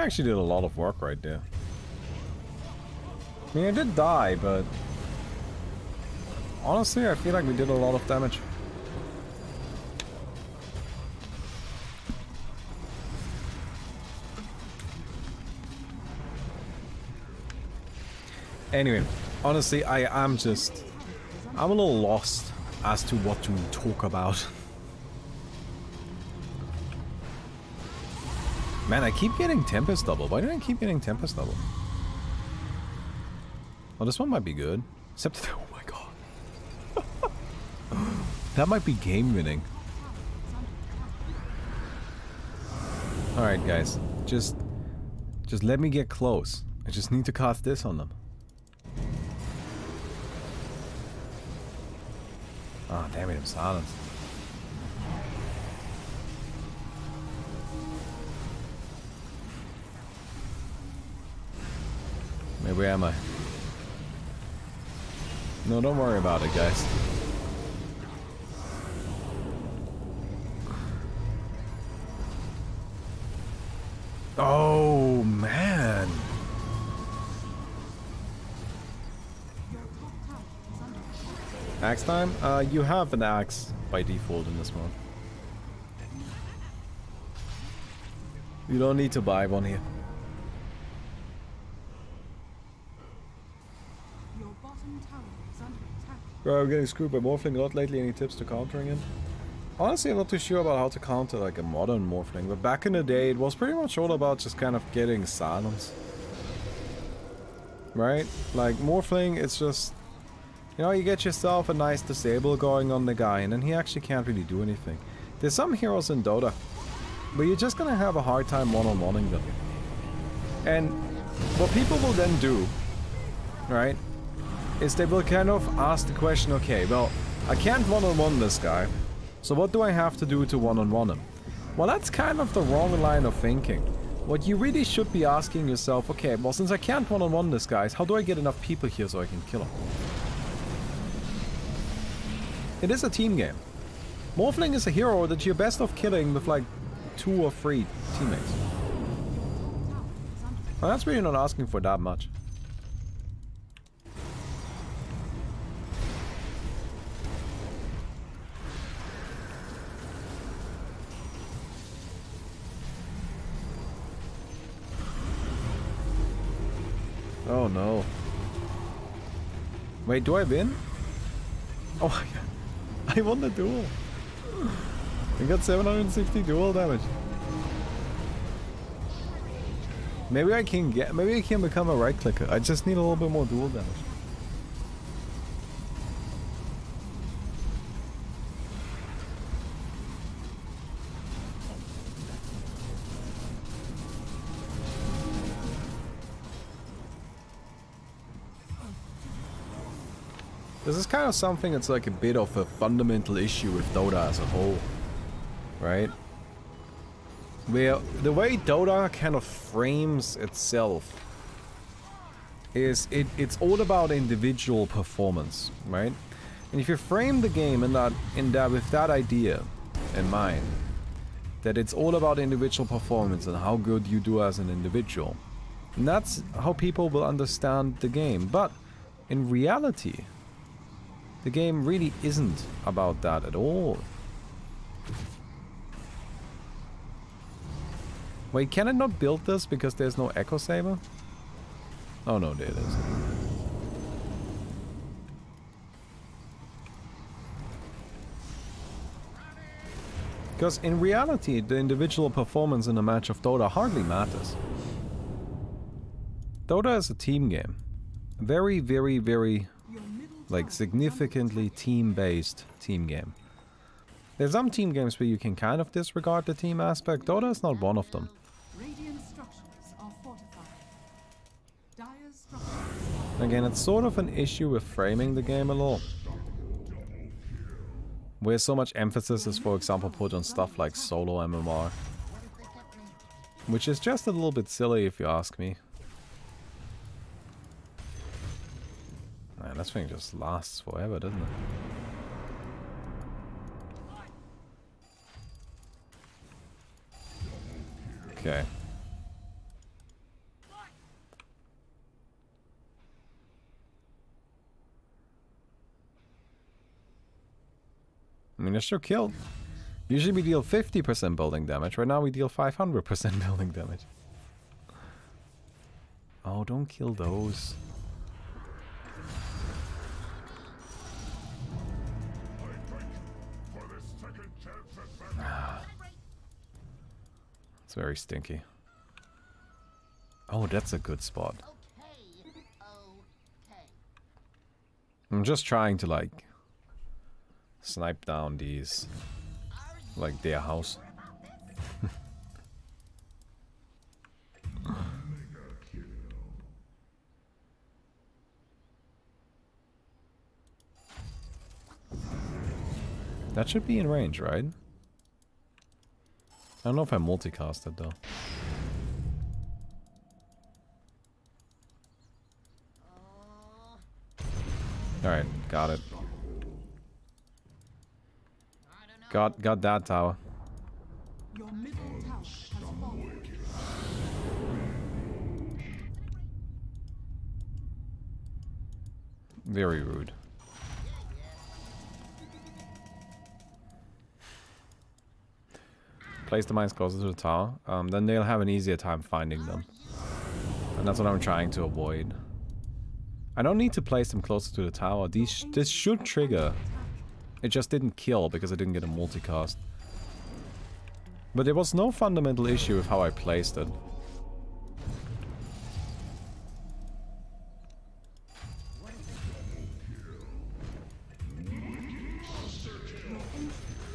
Actually did a lot of work right there. I mean, I did die, but... Honestly, I feel like we did a lot of damage. Anyway, honestly, I am just... I'm a little lost as to what to talk about. Man, I keep getting Tempest double. Why do I keep getting Tempest double? Well, this one might be good. Except, oh my god. that might be game winning. Alright, guys. Just, just let me get close. I just need to cast this on them. Ah, oh, damn it, I'm silenced. Maybe where am I? No, don't worry about it, guys. Oh, man. Axe time? Uh, you have an axe by default in this mode. You don't need to buy one here. Your bottom tower is under attack. Bro, I'm getting screwed by Morphling a lot lately. Any tips to countering it? Honestly, I'm not too sure about how to counter like a modern Morphling, but back in the day, it was pretty much all about just kind of getting silence. Right? Like, Morphling, it's just... You know, you get yourself a nice disable going on the guy, and then he actually can't really do anything. There's some heroes in Dota, where you're just gonna have a hard time one-on-oneing them. And what people will then do, right, is they will kind of ask the question, okay, well, I can't one-on-one this guy, so what do I have to do to one-on-one him? Well, that's kind of the wrong line of thinking. What you really should be asking yourself, okay, well, since I can't one-on-one this guy, how do I get enough people here so I can kill him? It is a team game. Morphling is a hero that you're best off killing with like two or three teammates. Well, that's really not asking for that much. No. Wait, do I win? Oh. I won the duel. I got 760 duel damage. Maybe I can get maybe I can become a right clicker. I just need a little bit more duel damage. This is kind of something that's like a bit of a fundamental issue with Dota as a whole, right? Where the way Dota kind of frames itself is it, it's all about individual performance, right? And if you frame the game in that in that with that idea in mind, that it's all about individual performance and how good you do as an individual, and that's how people will understand the game. But in reality, the game really isn't about that at all. Wait, can I not build this because there's no Echo Saber? Oh no, there it is. Because in reality, the individual performance in a match of Dota hardly matters. Dota is a team game. Very, very, very like significantly team-based team game. There's some team games where you can kind of disregard the team aspect. Dota is not one of them. Radiant structures are fortified. Dire's structures Again, it's sort of an issue with framing the game a little. Where so much emphasis is, for example, put on stuff like solo MMR. Which is just a little bit silly if you ask me. Man, this thing just lasts forever, doesn't it? Okay. I mean, they're still killed. Usually we deal 50% building damage. Right now we deal 500% building damage. Oh, don't kill those. Very stinky. Oh, that's a good spot. I'm just trying to like snipe down these like their house. that should be in range, right? I don't know if I multicast it though. Alright, got it. Got got that tower. Your middle tower has fallen. Very rude. Place the mines closer to the tower. Um, then they'll have an easier time finding them. And that's what I'm trying to avoid. I don't need to place them closer to the tower. These sh this should trigger. It just didn't kill because I didn't get a multicast. But there was no fundamental issue with how I placed it.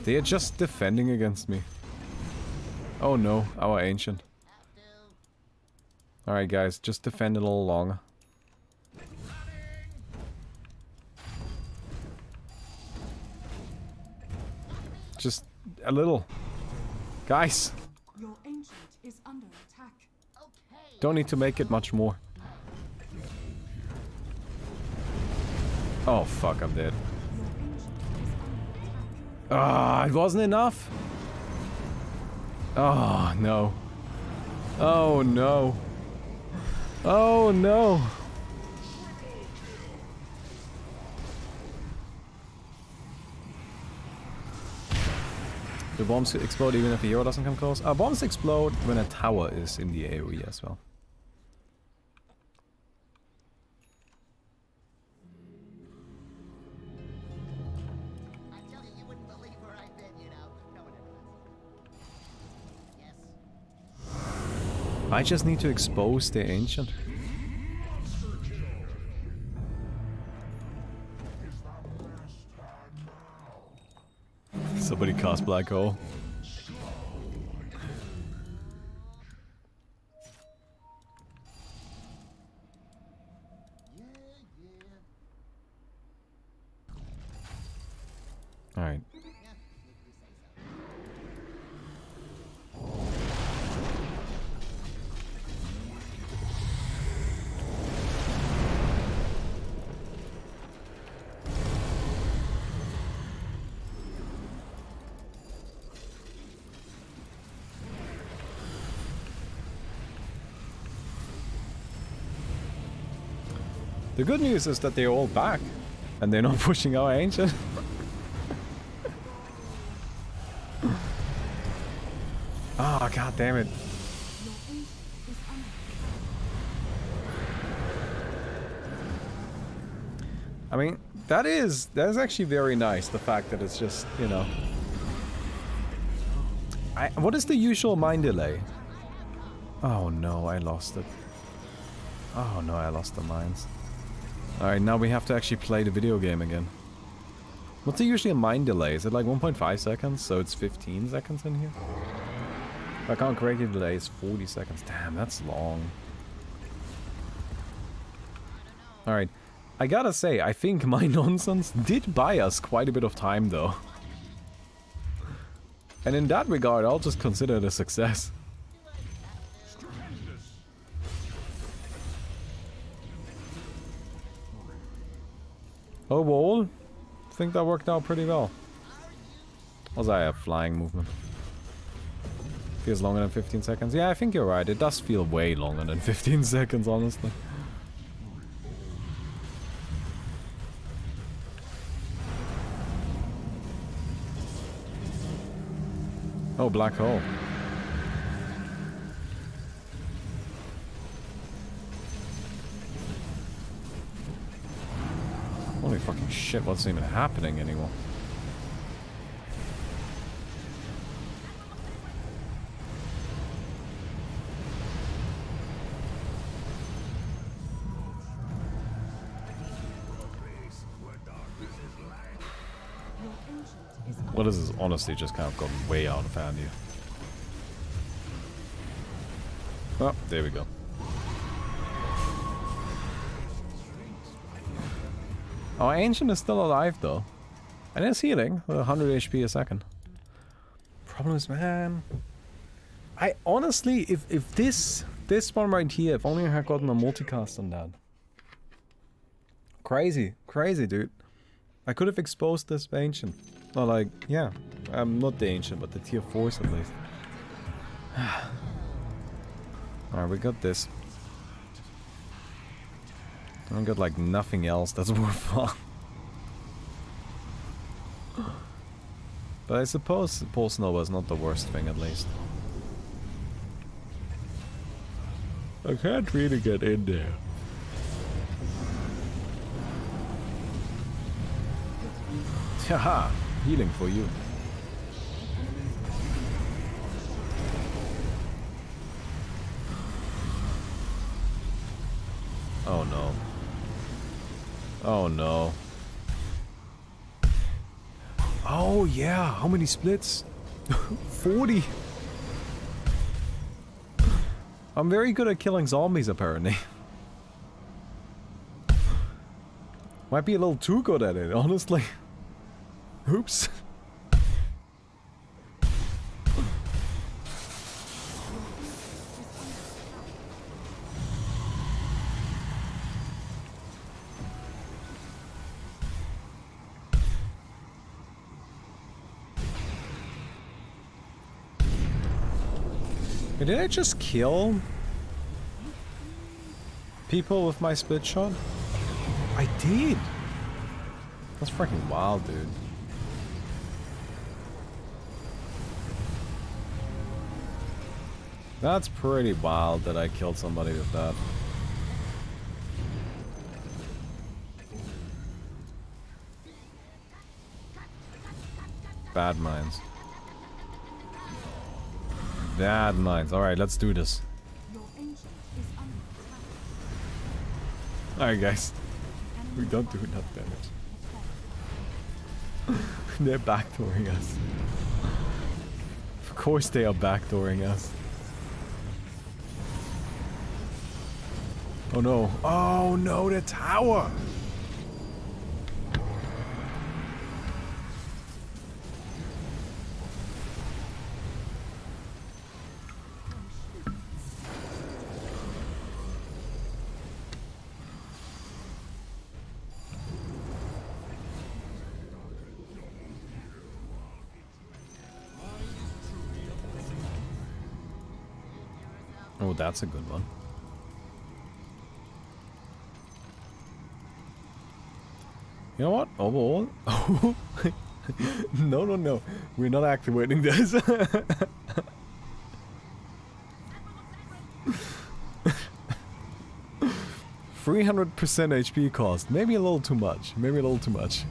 They are just defending against me. Oh no, our ancient. Alright guys, just defend a little longer. Just a little. Guys, Your ancient is under attack. Okay. don't need to make it much more. Oh fuck, I'm dead. Your ancient is under attack. Ah, it wasn't enough. Oh no. Oh no. Oh no. Do bombs explode even if a hero doesn't come close? Uh, bombs explode when a tower is in the AoE as well. I just need to expose the ancient. Somebody cast black hole. The good news is that they're all back. And they're not pushing our ancient. Ah, god damn it. I mean, that is that is actually very nice. The fact that it's just you know. I, what is the usual mine delay? Oh no, I lost it. Oh no, I lost the mines. Alright, now we have to actually play the video game again. What's the usually a mine delay? Is it like 1.5 seconds? So it's 15 seconds in here? If I can't correctly, delay it's 40 seconds. Damn, that's long. Alright. I gotta say, I think my nonsense did buy us quite a bit of time though. And in that regard, I'll just consider it a success. Oh wall! I think that worked out pretty well. Was I a flying movement. Feels longer than 15 seconds. Yeah, I think you're right. It does feel way longer than 15 seconds, honestly. Oh, black hole. Fucking shit, what's even happening anymore? What is this? Honestly, just kind of gone way out of hand here. Oh, there we go. Oh, Ancient is still alive though. And it's healing, 100 HP a second. Problem is, man... I honestly, if, if this, this one right here, if only I had gotten a multicast on that. Crazy, crazy, dude. I could have exposed this Ancient. Or like, yeah. I'm um, not the Ancient, but the tier 4s at least. Alright, we got this. I got like nothing else that's worth fun. but I suppose Pulse Nova is not the worst thing at least. I can't really get in there. Haha, healing for you. How many splits? 40. I'm very good at killing zombies apparently. Might be a little too good at it, honestly. Oops. Did I just kill people with my split shot? I did. That's freaking wild, dude. That's pretty wild that I killed somebody with that. Bad minds. Bad minds. Alright, let's do this. Alright, guys. We don't do enough damage. They're backdooring us. Of course they are backdooring us. Oh no. Oh no, the tower! That's a good one. You know what? Overall? no, no, no. We're not activating this. Three hundred percent HP cost. Maybe a little too much. Maybe a little too much.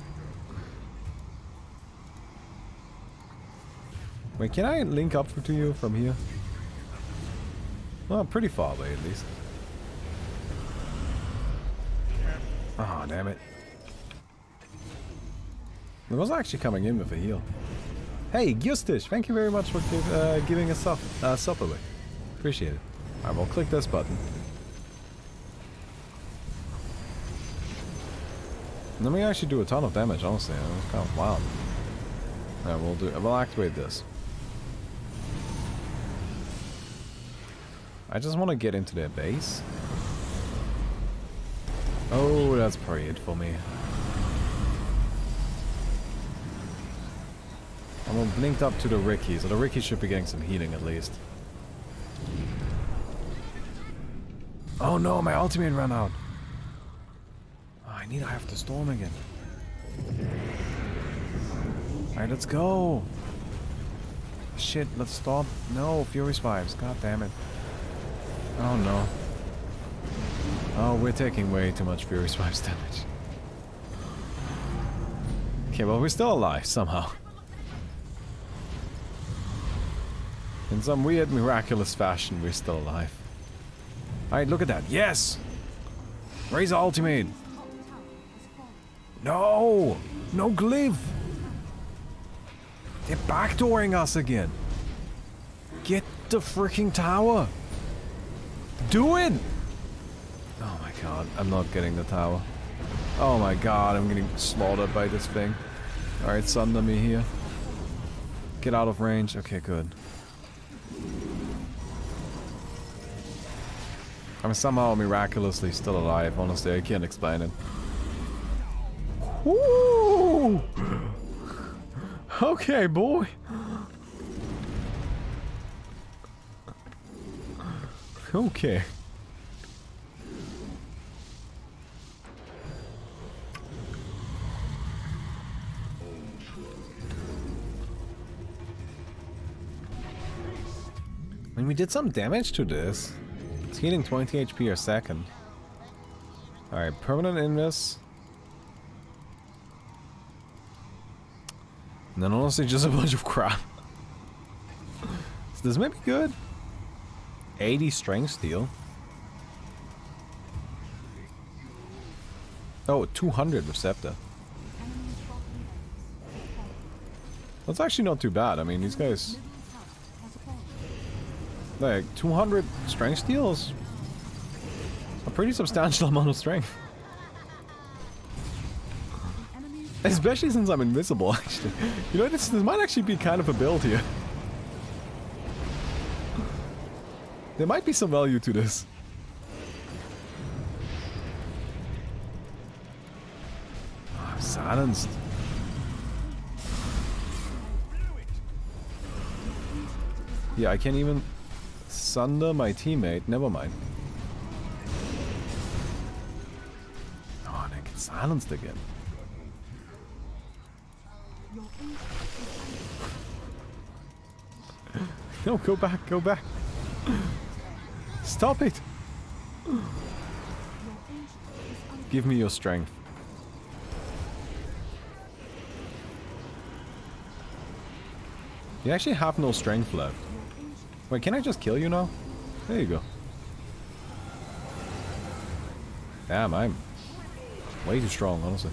Wait, can I link up to you from here? Well, pretty far away at least. Oh, damn it. It was actually coming in with a heal. Hey, Gustish, thank you very much for give, uh, giving a sub, uh, away. Appreciate it. Alright, we'll click this button. Let me actually do a ton of damage, honestly. It was kind of wild. We'll do. We'll activate this. I just want to get into their base. Oh, that's probably it for me. I'm linked up to the Riki, so the Riki should be getting some healing at least. Oh no, my ultimate ran out. Oh, I need to have the storm again. Alright, let's go. shit, let's stop. No, Fury Swipes, god damn it. Oh no. Oh, we're taking way too much Fury Swipes damage. Okay, well, we're still alive somehow. In some weird, miraculous fashion, we're still alive. Alright, look at that. Yes! Raise ultimate! No! No glyph! They're backdooring us again! Get the freaking tower! Do it! Oh my god, I'm not getting the tower. Oh my god, I'm getting slaughtered by this thing. Alright, sunder me here. Get out of range. Okay, good. I'm somehow miraculously still alive, honestly, I can't explain it. Woo! Okay, boy. Okay. I mean, we did some damage to this. It's healing 20 HP a second. Alright, permanent invis. And then honestly just a bunch of crap. so this may be good. 80 strength steal. Oh, 200 with Scepter. That's actually not too bad. I mean, these guys... Like, 200 strength steal is a pretty substantial amount of strength. Especially since I'm invisible, actually. You know, this, this might actually be kind of a build here. There might be some value to this. Oh, I'm silenced. Yeah, I can't even sunder my teammate. Never mind. Oh, and I get silenced again. No, go back, go back. Stop it. Give me your strength. You actually have no strength left. Wait, can I just kill you now? There you go. Damn, I'm way too strong, honestly.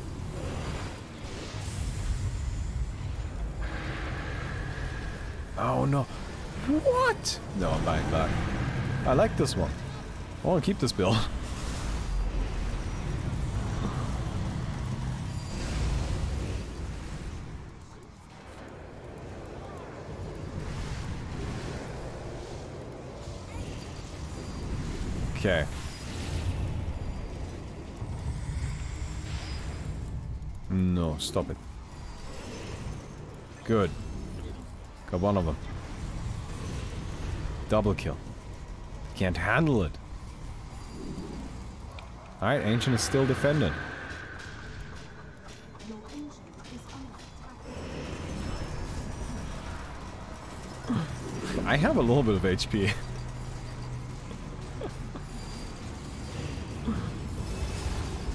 Oh no. What? No, I'm buying back. I like this one. I want to keep this build. Okay. No, stop it. Good. Got one of them. Double kill. Can't handle it. Alright, Ancient is still attack. I have a little bit of HP.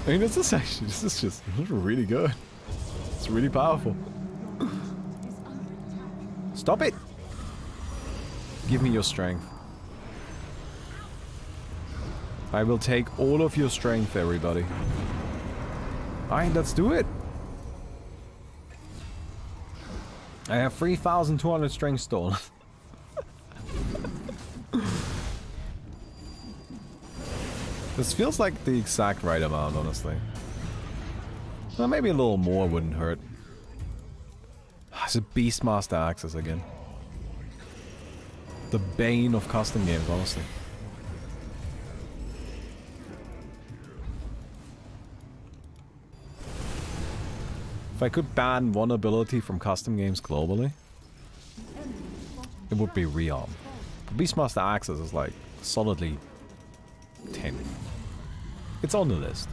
I mean, this is actually, this is just this is really good. It's really powerful. Stop it! Give me your strength. I will take all of your strength, everybody. Alright, let's do it! I have 3,200 strength stolen. this feels like the exact right amount, honestly. Well, maybe a little more wouldn't hurt. Ah, it's a Beastmaster Axes again. The bane of custom games, honestly. If I could ban one ability from custom games globally, The enemy's bottom it would be Rearm. Beastmaster Axes is like solidly 10. It's on the list.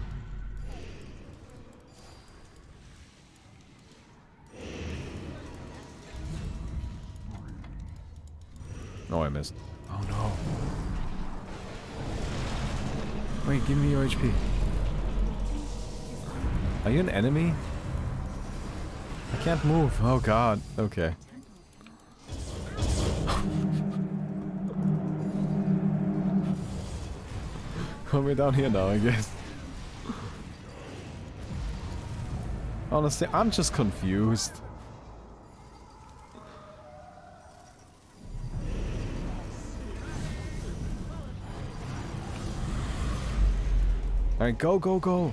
No, I missed. Oh no. Wait, give me your HP. Are you an enemy? I can't move. Oh god. Okay. well, we're down here now, I guess. Honestly, I'm just confused. Alright, go, go, go.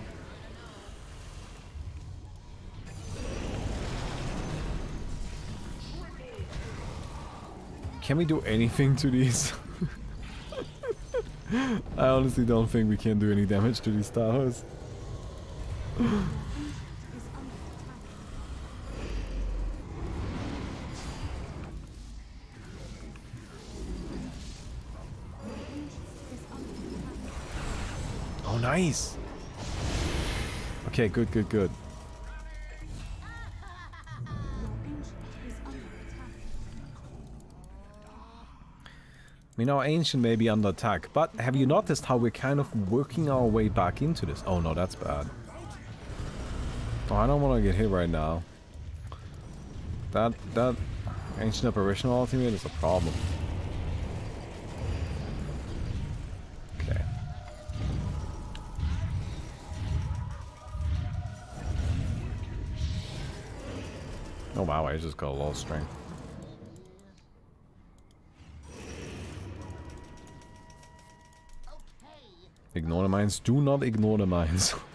Can we do anything to these? I honestly don't think we can do any damage to these towers. Oh, nice. Okay, good, good, good. We know Ancient may be under attack, but have you noticed how we're kind of working our way back into this? Oh no, that's bad. Oh, I don't want to get hit right now. That, that Ancient Apparition ultimate is a problem. Okay. Oh wow, I just got a lot of strength. Ignore the mines. Do not ignore the mines.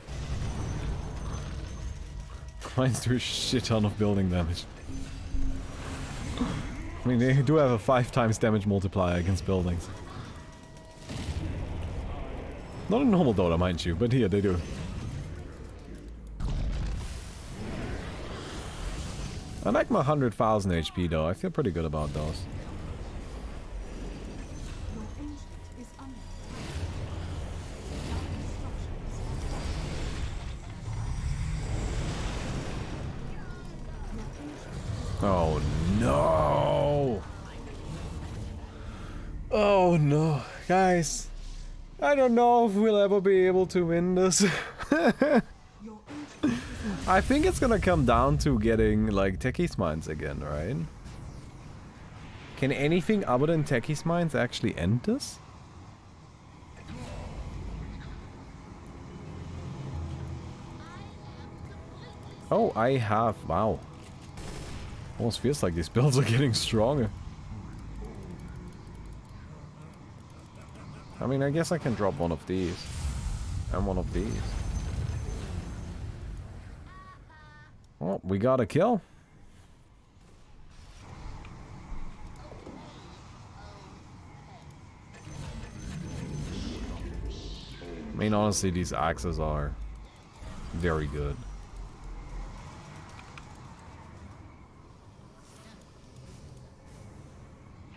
mines do a shit ton of building damage. I mean, they do have a 5 times damage multiplier against buildings. Not a normal Dota, mind you, but here they do. I like my 100,000 HP though, I feel pretty good about those. Don't know if we'll ever be able to win this. I think it's gonna come down to getting like Techies' Mines again, right? Can anything other than Techies' Mines actually end this? Oh, I have. Wow. Almost feels like these builds are getting stronger. I mean, I guess I can drop one of these. And one of these. Well, we got a kill. I mean, honestly, these axes are very good.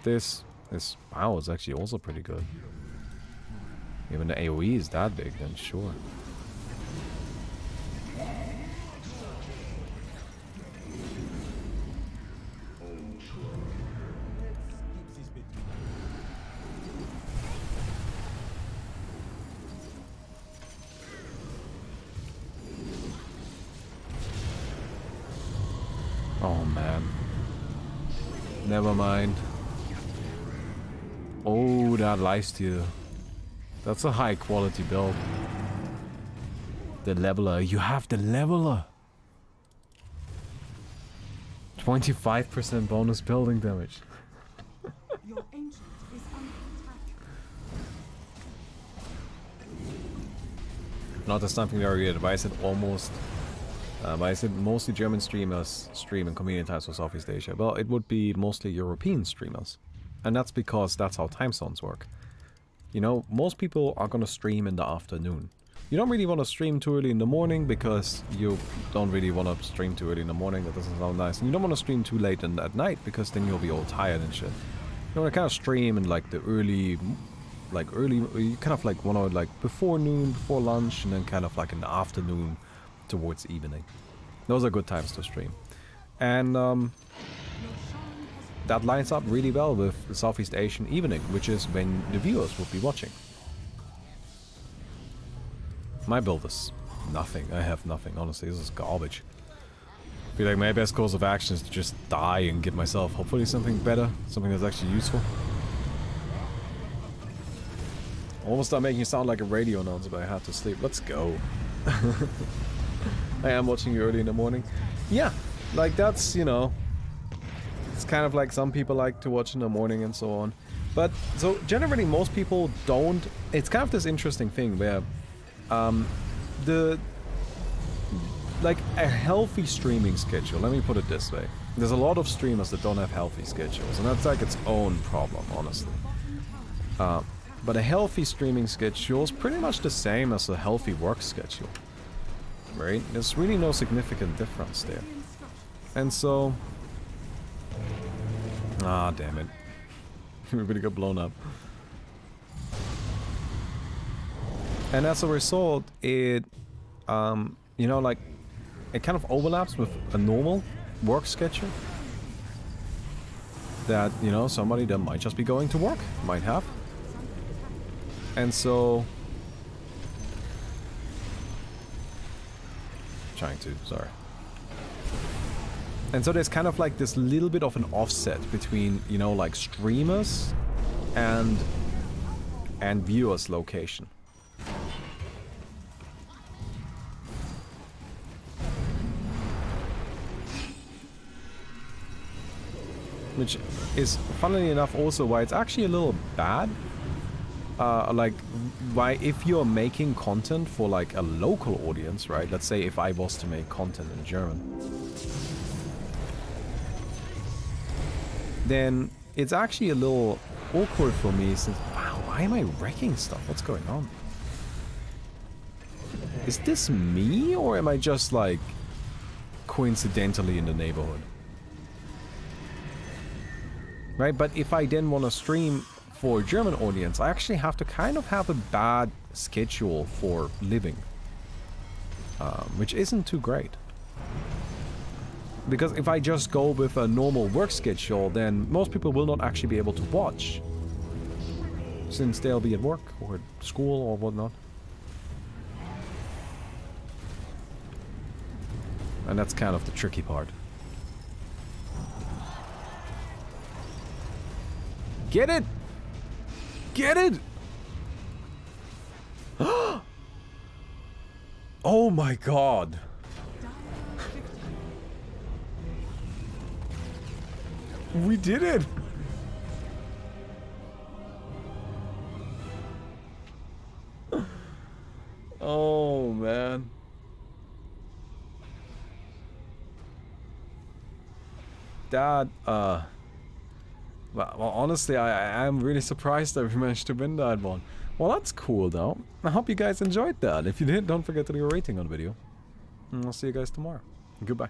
This, this, wow, is actually also pretty good. Even the AoE is that big, then sure. Oh man. Never mind. Oh, that lifesteal. That's a high quality build. The leveler. You have the leveler. 25% bonus building damage. your ancient is. Not as something very good, but I said almost. Uh, but I said mostly German streamers stream in convenient times for Southeast Asia. Well, it would be mostly European streamers. And that's because that's how time zones work. You know, most people are gonna stream in the afternoon. You don't really want to stream too early in the morning because you don't really want to stream too early in the morning. That doesn't sound nice. And you don't want to stream too late in, at night because then you'll be all tired and shit. You want to kind of stream in like the early, like early, you kind of like want to like before noon, before lunch, and then kind of like in the afternoon towards evening. Those are good times to stream. And um, that lines up really well with the Southeast Asian evening, which is when the viewers will be watching. My build is nothing. I have nothing. Honestly, this is garbage. I feel like my best course of action is to just die and get myself hopefully something better, something that's actually useful. Almost start making you sound like a radio announcer, but I had to sleep. Let's go. I am watching you early in the morning. Yeah, like that's, you know, it's kind of like some people like to watch in the morning and so on. But, so generally most people don't, it's kind of this interesting thing where um, the, like a healthy streaming schedule, let me put it this way. There's a lot of streamers that don't have healthy schedules, and that's like its own problem, honestly. Uh, but a healthy streaming schedule is pretty much the same as a healthy work schedule. Right? There's really no significant difference there. And so... Ah, damn it. Everybody got blown up. And as a result, it, um, you know, like, it kind of overlaps with a normal work schedule. That, you know, somebody that might just be going to work might have. And so... Trying to, sorry. And so there's kind of like this little bit of an offset between, you know, like streamers and and viewers location. Which is, funnily enough, also why it's actually a little bad. Uh, like, why if you're making content for like a local audience, right? Let's say if I was to make content in German. Then it's actually a little awkward for me since, wow, why am I wrecking stuff? What's going on? Is this me or am I just like coincidentally in the neighborhood? right? But if I then want to stream for a German audience, I actually have to kind of have a bad schedule for living, um, which isn't too great. Because if I just go with a normal work schedule, then most people will not actually be able to watch, since they'll be at work or at school or whatnot. And that's kind of the tricky part. Get it! Get it! oh my god. We did it! oh man. That, uh... Well, honestly, I, I am really surprised that we managed to win that one. Well, that's cool, though. I hope you guys enjoyed that. If you did, don't forget to leave a rating on the video. And I'll see you guys tomorrow. Goodbye.